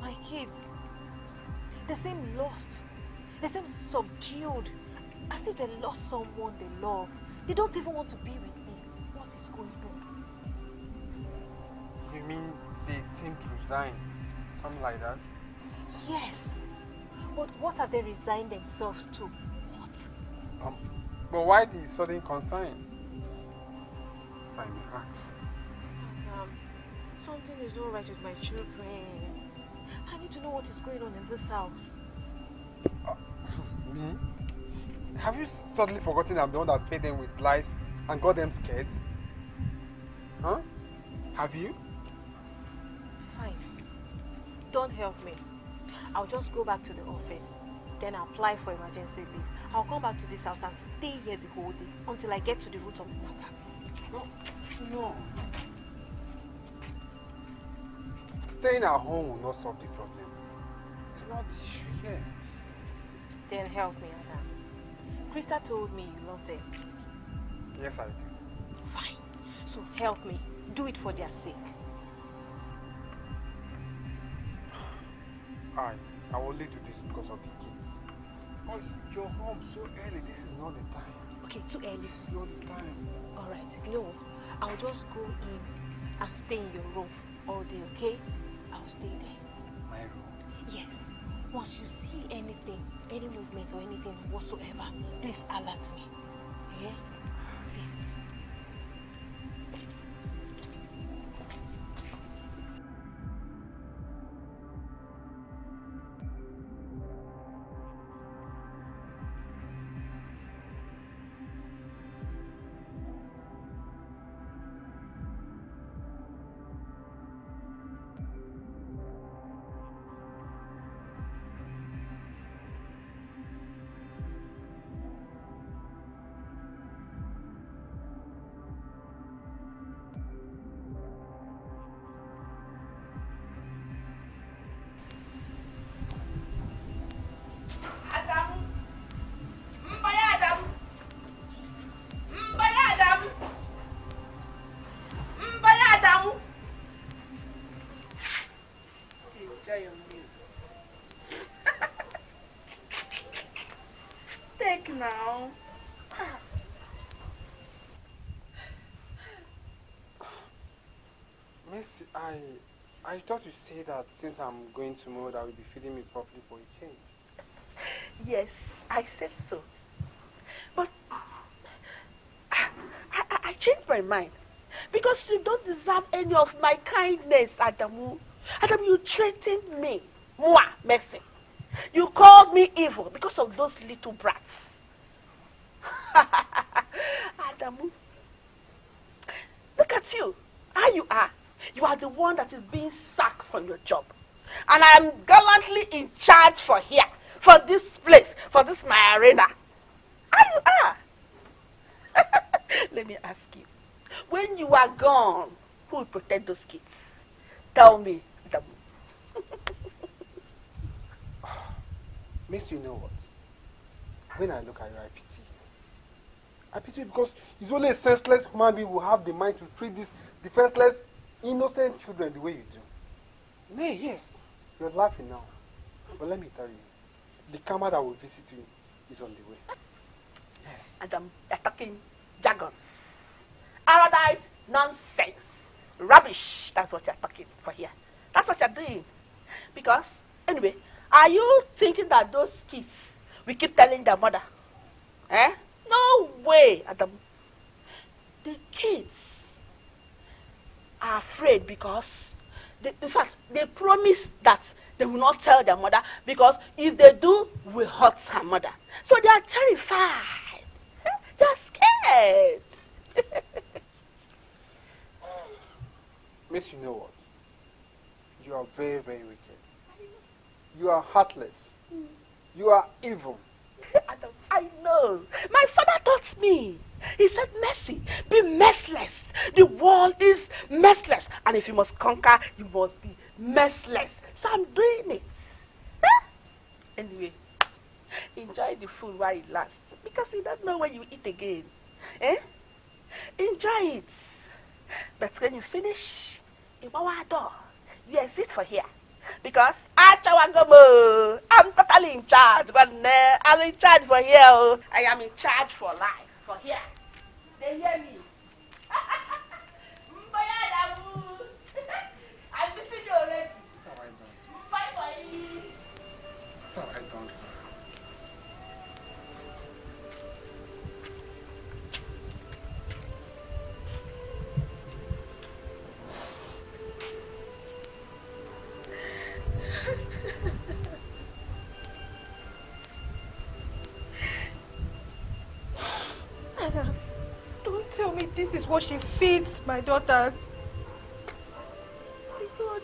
My kids, they seem lost. They seem subdued, as if they lost someone they love. They don't even want to be with me. What is going on?
You mean they seem to resign? Something like that?
Yes. But what have they resigned themselves to? What?
Um, but why the sudden concern? If I may ask.
Um, something is not right with my children. I need to know what is going on in this house.
Me? Have you suddenly forgotten I'm the one that paid them with lies and got them scared? Huh? Have you?
Fine. Don't help me. I'll just go back to the office. Then I'll apply for emergency leave. I'll come back to this house and stay here the whole day until I get to the root of the matter.
No. No. Staying at home will not solve the problem. It's not the issue here.
Then help me, Adam. Krista told me you love them.
Yes, I do.
Fine. So help me. Do it for their sake.
I, I will only do this because of the kids. Oh, you're home so early. This is not the time.
Okay, too early.
This is not the time.
You know what? I'll just go in and stay in your room all day, okay? I'll stay there.
My room.
Yes. Once you see anything, any movement or anything whatsoever, please alert me. Yeah?
Now.
Miss, I, I thought you say that since I'm going tomorrow that will be feeding me properly for a change.
Yes, I said so. But I, I, I changed my mind because you don't deserve any of my kindness, Adamu. Adamu, you threatened me. Moi, Mercy. You called me evil because of those little brats. Adamu, look at you. How you are. You are the one that is being sacked from your job. And I am gallantly in charge for here, for this place, for this my arena. How you are. Let me ask you. When you are gone, who will protect those kids? Tell me, Adamu.
Miss, you know what? When I look at you, I pity you. I pity you because it's only a senseless human being who have the mind to treat these defenseless, innocent children the way you do. Nay, yes, you're laughing now. But let me tell you, the karma that will visit you is on the way. Yes.
Adam, you're talking jargons. Erudite nonsense. Rubbish. That's what you're talking for here. That's what you're doing. Because, anyway, are you thinking that those kids will keep telling their mother? Eh? No way, Adam. The kids are afraid because, they, in fact, they promise that they will not tell their mother because if they do, we hurt her mother. So they are terrified. They are scared.
Miss, you know what? You are very, very wicked. You are heartless. Hmm. You are evil.
Adam, I know. My father taught me. He said, Mercy, be merciless. The world is merciless. And if you must conquer, you must be merciless. So I'm doing it. Anyway, enjoy the food while it lasts. Because you don't know when you eat again. Eh? Enjoy it. But when you finish, in our door, you exit for here. Because Achawangomo, I'm totally in charge. But uh, I'm in charge for here. oh. I am in charge for life. For here. They hear me.
this is what she feeds my daughters. My God.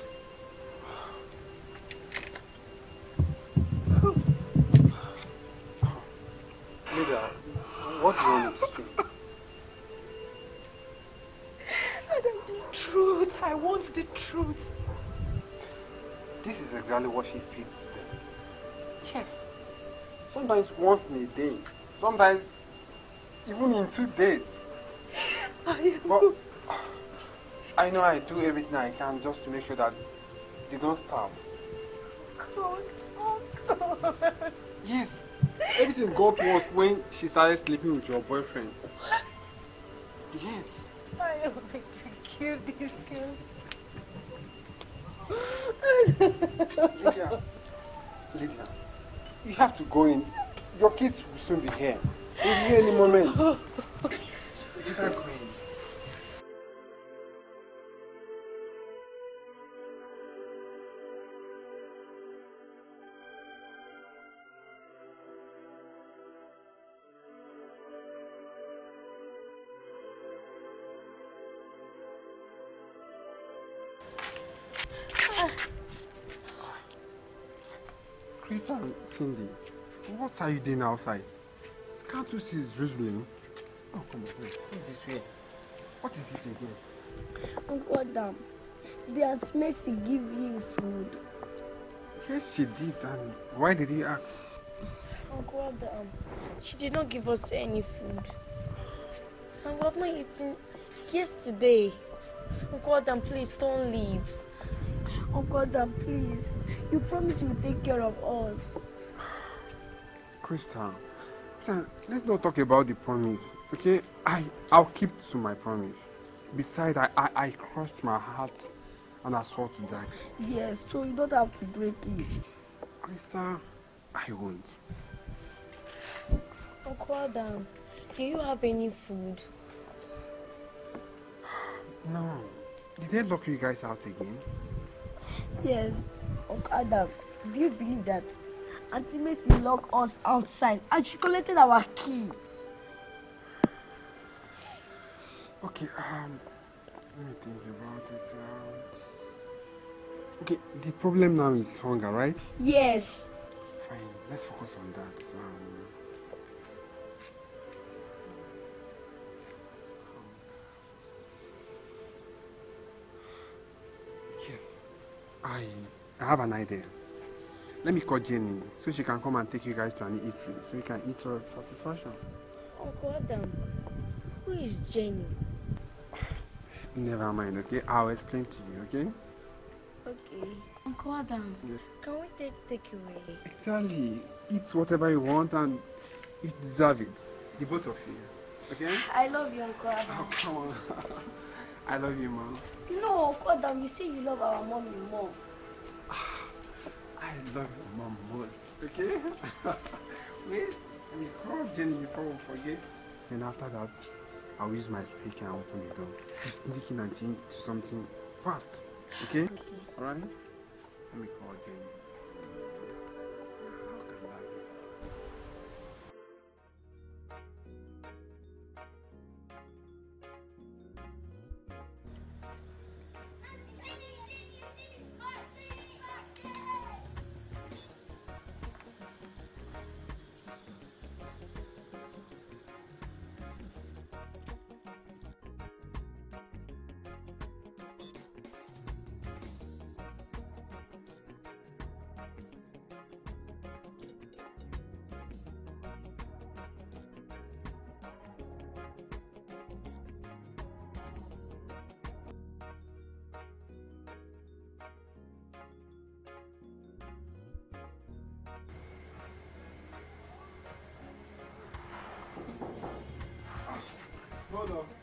What do you want me to say?
Adam, the truth. I want the truth.
This is exactly what she feeds them. Yes. Sometimes once in a day. Sometimes even in two days.
I
But I know I do everything I can just to make sure that they don't starve.
God. Oh, God.
Yes. Everything got worse when she started sleeping with your boyfriend. Yes.
I am going to kill this girl.
Lydia. Lydia. You have to go in. Your kids will soon be here. They'll be here any moment. Can't go and Cindy, what are you doing outside? Can't you see it's drizzling? Oh, come on, please. Come this way. What is it again?
Uncle Adam, the Aunt Mercy give you food.
Yes, she did. And why did you ask?
Uncle Adam, she did not give us any food. And we have not eaten yesterday. Uncle Adam, please don't leave.
Uncle Adam, please. You promised you would take care of us.
Krista, Listen, let's not talk about the promise, okay? I, I'll keep to my promise. Besides, I, I, I crossed my heart and I swore to die.
Yes, so you don't have to break it.
Krista, I won't.
Uncle Adam, do you have any food?
No. Did they lock you guys out again?
Yes, Uncle Adam, do you believe that Mercy locked us outside and she collected our key?
Okay, um, let me think about it. Um, okay, the problem now is hunger, right?
Yes.
Fine, let's focus on that. Um, yes, I, I have an idea. Let me call Jenny so she can come and take you guys to an eatery so you can eat to satisfaction.
Uncle Adam, who is Jenny?
Never mind, okay? I'll explain to you, okay?
Okay. Uncle Adam,
Yes.
can we take takeaway?
Exactly. Eat whatever you want and you deserve it. The both of you. Okay?
I love you, Uncle Adam.
Oh, come on. I love you, mom.
No, Uncle Adam, you say you love our mommy more.
I love your mom most. Okay? Wait. Let me call Jenny before we forget. And after that, I'll use my speaker and open the door. Just sneaking and change to something fast. okay? Okay? Alright? Let me call Jenny. Hold.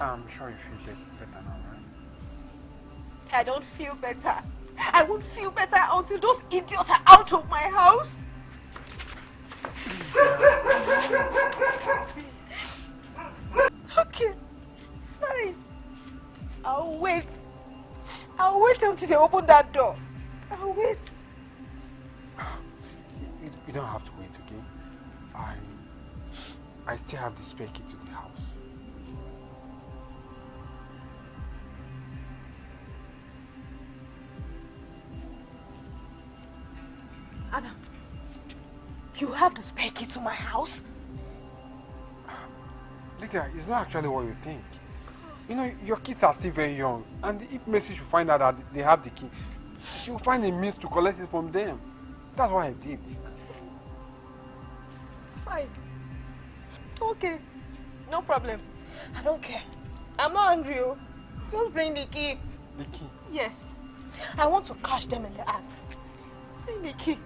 I'm
sure you feel better now, right?
I don't feel better. I won't feel better until those idiots are out of my house. okay, fine. I'll wait. I'll wait until they open that door. I'll wait.
You, you don't have to wait, okay? I I still have the spare key to the house. Not actually what you think. You know, your kids are still very young, and if Mercy should find out that they have the key, she'll find a means to collect it from them. That's what I did.
Fine. Okay. No problem. I don't care. I'm not angry. oh. Just bring the key.
The key?
Yes. I want to catch them in the act. Bring the key.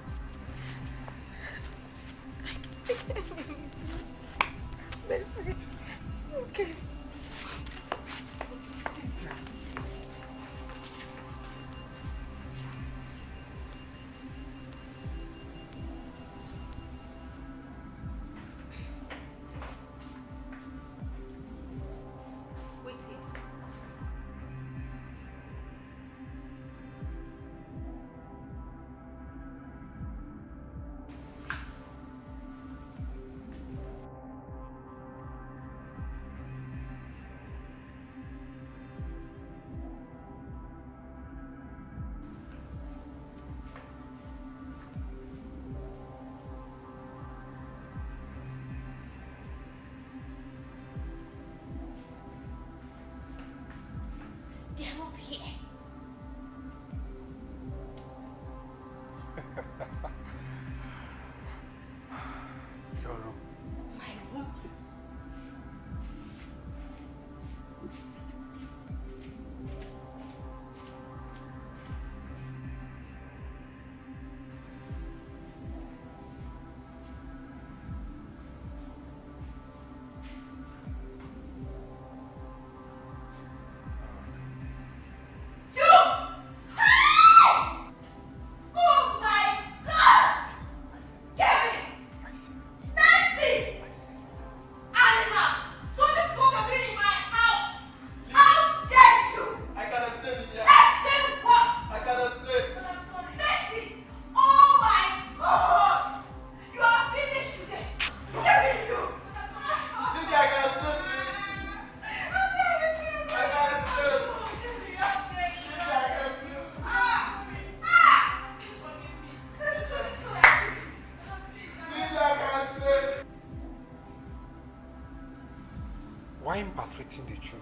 Why maltreating the children?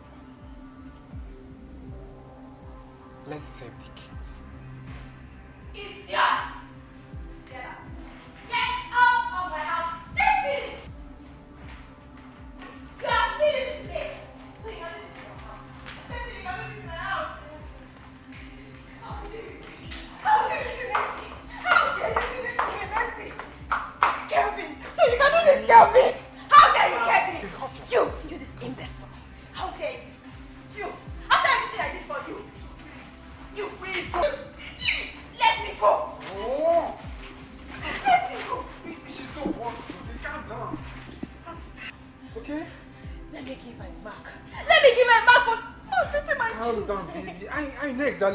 Let's save the kids.
It's yours!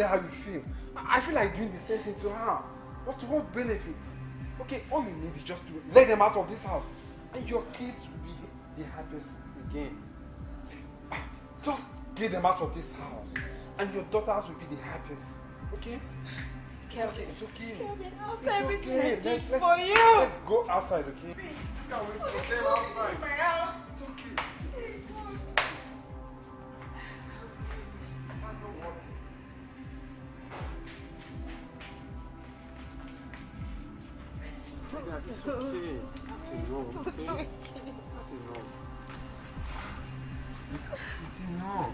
Exactly how you feel. I feel like doing the same thing to her. But what benefit? Okay, all you need is just to let them out of this house. And your kids will be the happiest again. Just get them out of this house. And your daughters will be the happiest. Okay?
Kelvin.
It's okay.
After
It's
everything
okay.
I did
Let's, let's,
for you.
let's go outside, okay? We put them outside?
my house.
Okay. It's enough,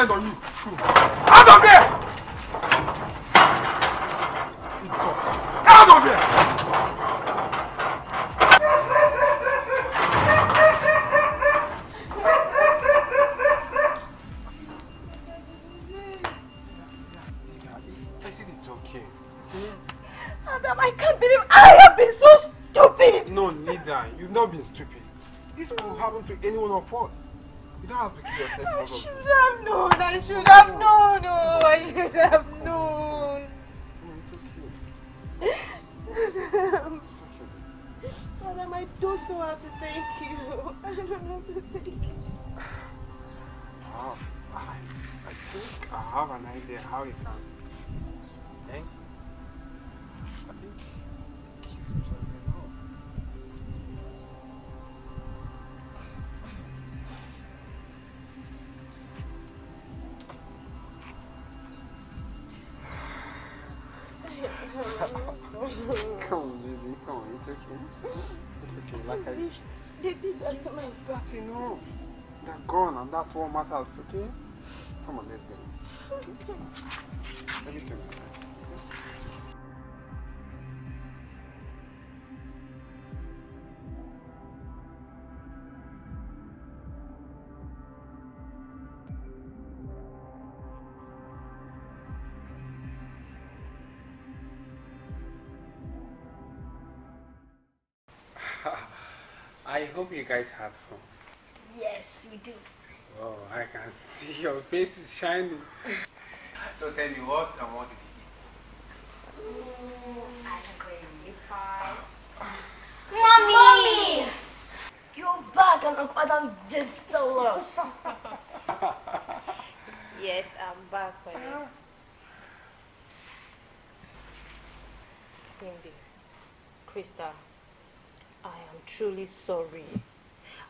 descend on you? Out of here! Out of here! I said it's okay.
Adam, I can't believe I have been so stupid.
No, neither. You've not been stupid. This will happen to any one of us. You don't have to kill yourself
I should have known. Oh, I should have
Come on, baby, come on, it's okay. It's okay, like I
They did that to my
That's enough. They're gone, and that's what matters, okay? Come on, let's go. Let me Everything. Hope you guys had fun.
Yes, we do.
Oh, I can see your face is shining. so tell me what and what did you mm,
Ice cream, pie. Ah. Mommy! Mommy! You're back and Uncle Adam did tell us.
Yes, I'm back for you. Ah. Cindy, Krista, I am truly sorry.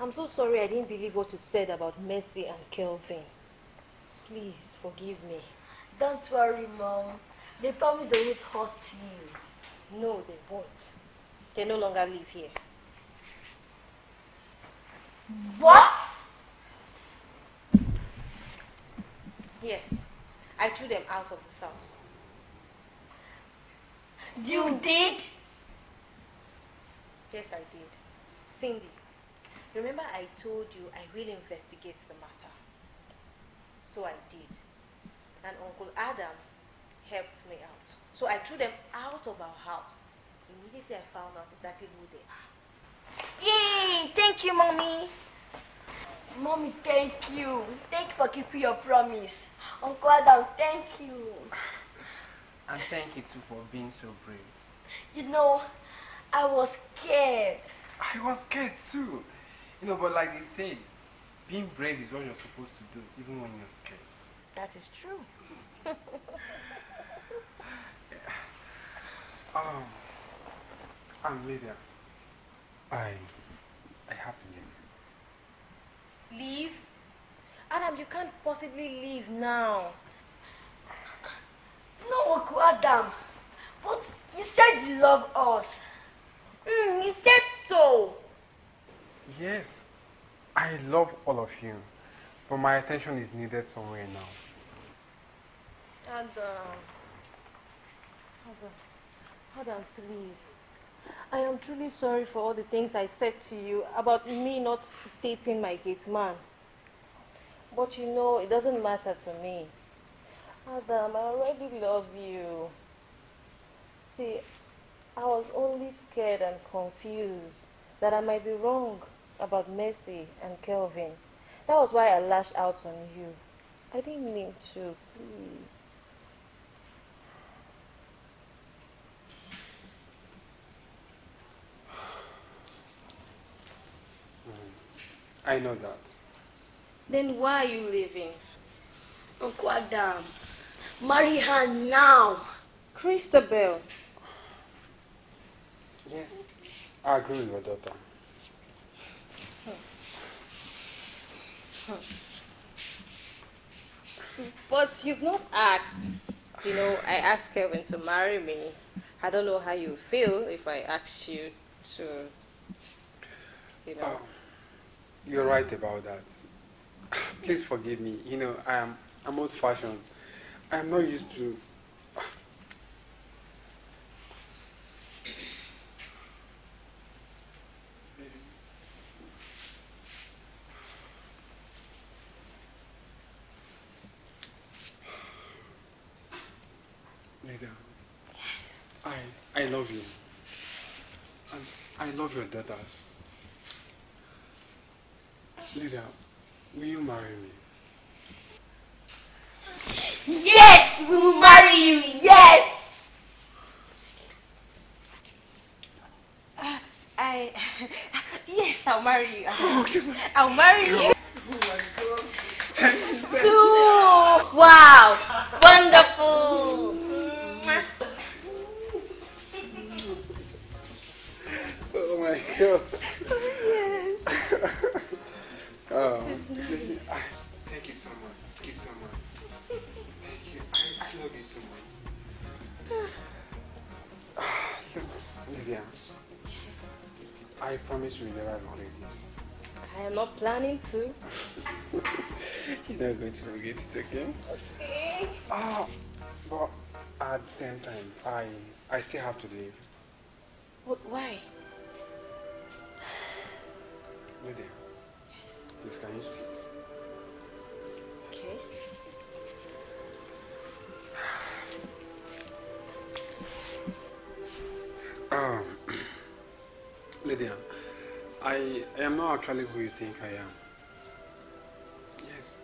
I'm so sorry I didn't believe what you said about Mercy and Kelvin. Please forgive me.
Don't worry, Mom. They promised they won't hurt you.
No, they won't. They no longer live here.
What?
Yes, I threw them out of this house.
You did?
Yes, I did. Cindy, remember I told you I will investigate the matter. So I did. And Uncle Adam helped me out. So I threw them out of our house. Immediately I found out exactly who they are.
Yay! Thank you, Mommy. Mommy, thank you. Thank you for keeping your promise. Uncle Adam, thank you.
And thank you too for being so brave.
You know, I was scared.
I was scared too. You know, but like they say, being brave is what you're supposed to do, even when you're scared.
That is true.
Um, I'm Lydia. I, I have to leave.
Leave? Adam, you can't possibly leave now.
No, Uncle Adam. But you said you love us.
Mm, you said so.
Yes, I love all of you, but my attention is needed somewhere now.
Adam. Adam. Adam, please. I am truly sorry for all the things I said to you about me not dating my gate man. But you know, it doesn't matter to me. Adam, I already love you. See, I was only scared and confused that I might be wrong about Mercy and Kelvin. That was why I lashed out on you. I didn't mean to, please.
I know that.
Then why are you leaving?
Uncle Adam, marry her now.
Christabel.
Yes, I agree with your daughter.
But you've not asked. You know, I asked Kelvin to marry me. I don't know how you feel if I ask you to, you know.
Oh, you're right about that. Please forgive me. You know, I am I'm old fashioned. I'm not used to Lydia, I I love you. And I love your daughters. Lydia, will you marry me?
Yes, we will marry you. Yes.
Uh, I, yes, I'll marry you. I'll marry you.
Cool. Wow. Wonderful.
Oh
yes.
Oh,
This
I- thank you so much. Thank you so much. Thank you. I, I love you so much. Look, Lydia, I promise you will never regret this.
I am not planning to.
You're not going to forget it, okay?
Okay.
Ah, but at the same time, I I still have to leave.
What, why?
Lydia.
Yes.
Please, can you sit?
Okay.
Um, Lydia, I, I am not actually who you think I am. Yes,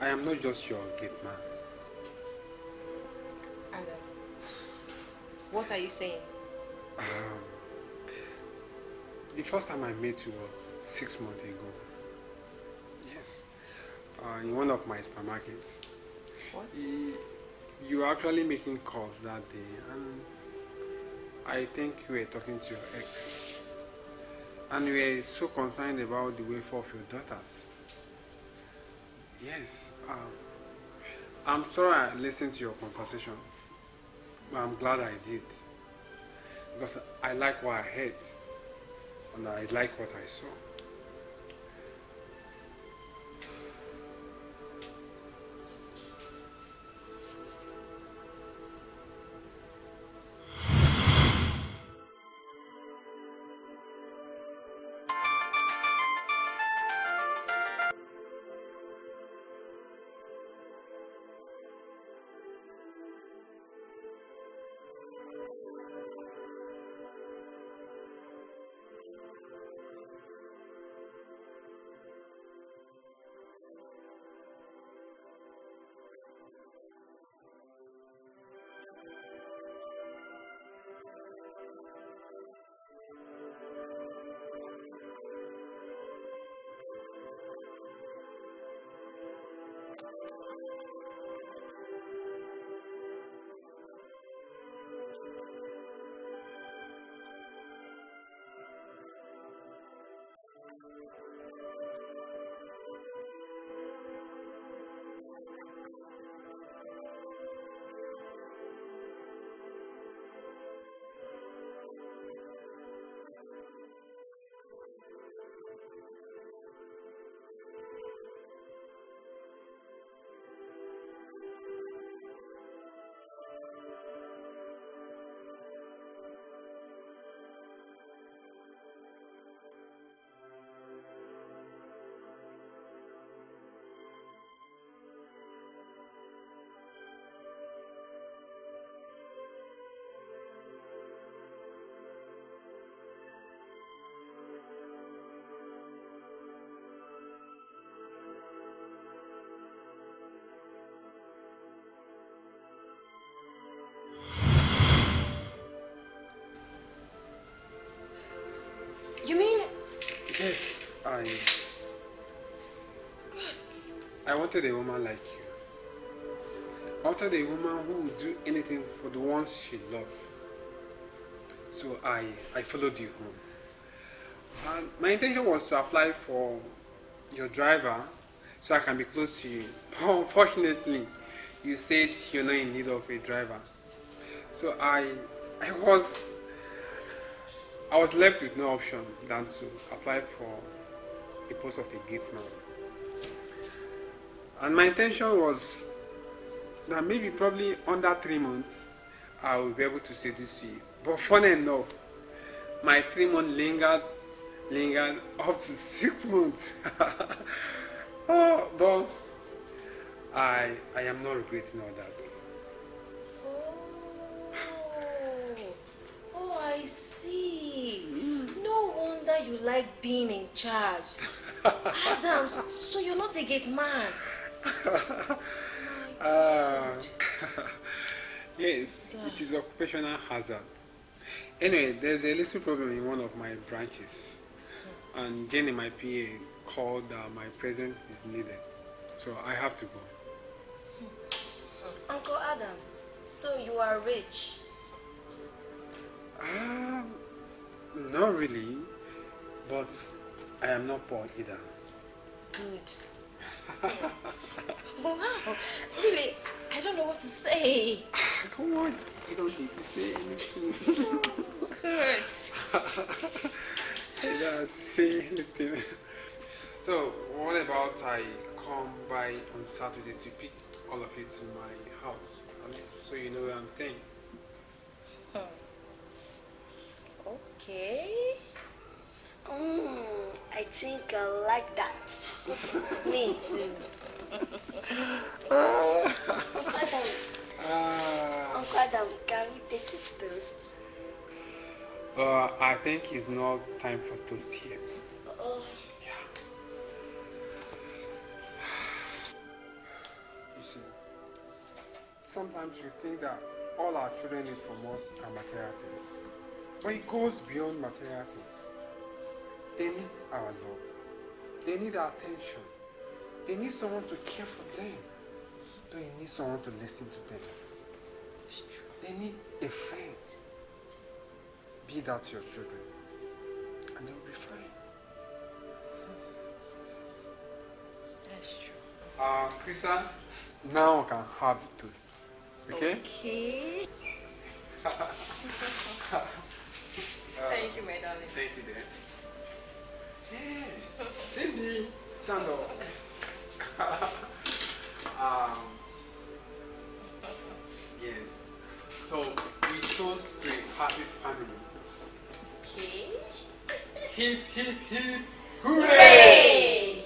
I am not just your gate man.
Adam, what are you saying?
Um, the first time I met you was six months ago. Yes, uh, in one of my supermarkets.
What?
Y- You were actually making calls that day, and I think you were talking to your ex. And you were so concerned about the welfare of your daughters. Yes, um, I'm sorry I listened to your conversations, but I'm glad I did. Because I like what I heard, and I like what I saw. Yes, I. I wanted a woman like you. I wanted a woman who would do anything for the ones she loves. So I, I followed you home. And my intention was to apply for your driver so I can be close to you. Unfortunately, you said you're not in need of a driver. So I, I was, I was left with no option than to apply for a post of a gate man. And my intention was that maybe probably under three months I will be able to seduce you. But funny enough, my three months lingered, lingered up to six months. oh, but I, I am not regretting all that.
Oh, oh, I see. No wonder you like being in charge. Adams, so you're not a gate man.
Uh, yes, it is occupational hazard. Anyway, there's a little problem in one of my branches, and Jenny, my PA, called that my presence is needed, so I have to go.
Uncle Adam, so you are rich.
Um, not really, but I am not poor either.
Good. wow, really, I don't know what to say.
Ah, come on, you don't need to say anything.
Good.
I don't say anything. So, what about I come by on Saturday to pick all of you to my house? At least so you know where I'm staying.
Okay.
Mm, I think I like that.
Me too.
Uncle Adam,
Uh,
Uncle Adam, can we take a toast?
uh, I think it's not time for toast yet.
Oh,
You see, sometimes we think that all our children need from us are material things. But it goes beyond material things. They need our love. They need our attention. They need someone to care for them. They need someone to listen to them. They need a friend. Be that your children. And they will be fine.
That's true.
Uh, Krista, now I can have the toast. Okay?
Okay. Thank you, my darling.
Thank you, dear. Hey, Cindy, stand up. um, yes. So we toast to a happy family.
Okay.
Hip, hip, hip, hooray!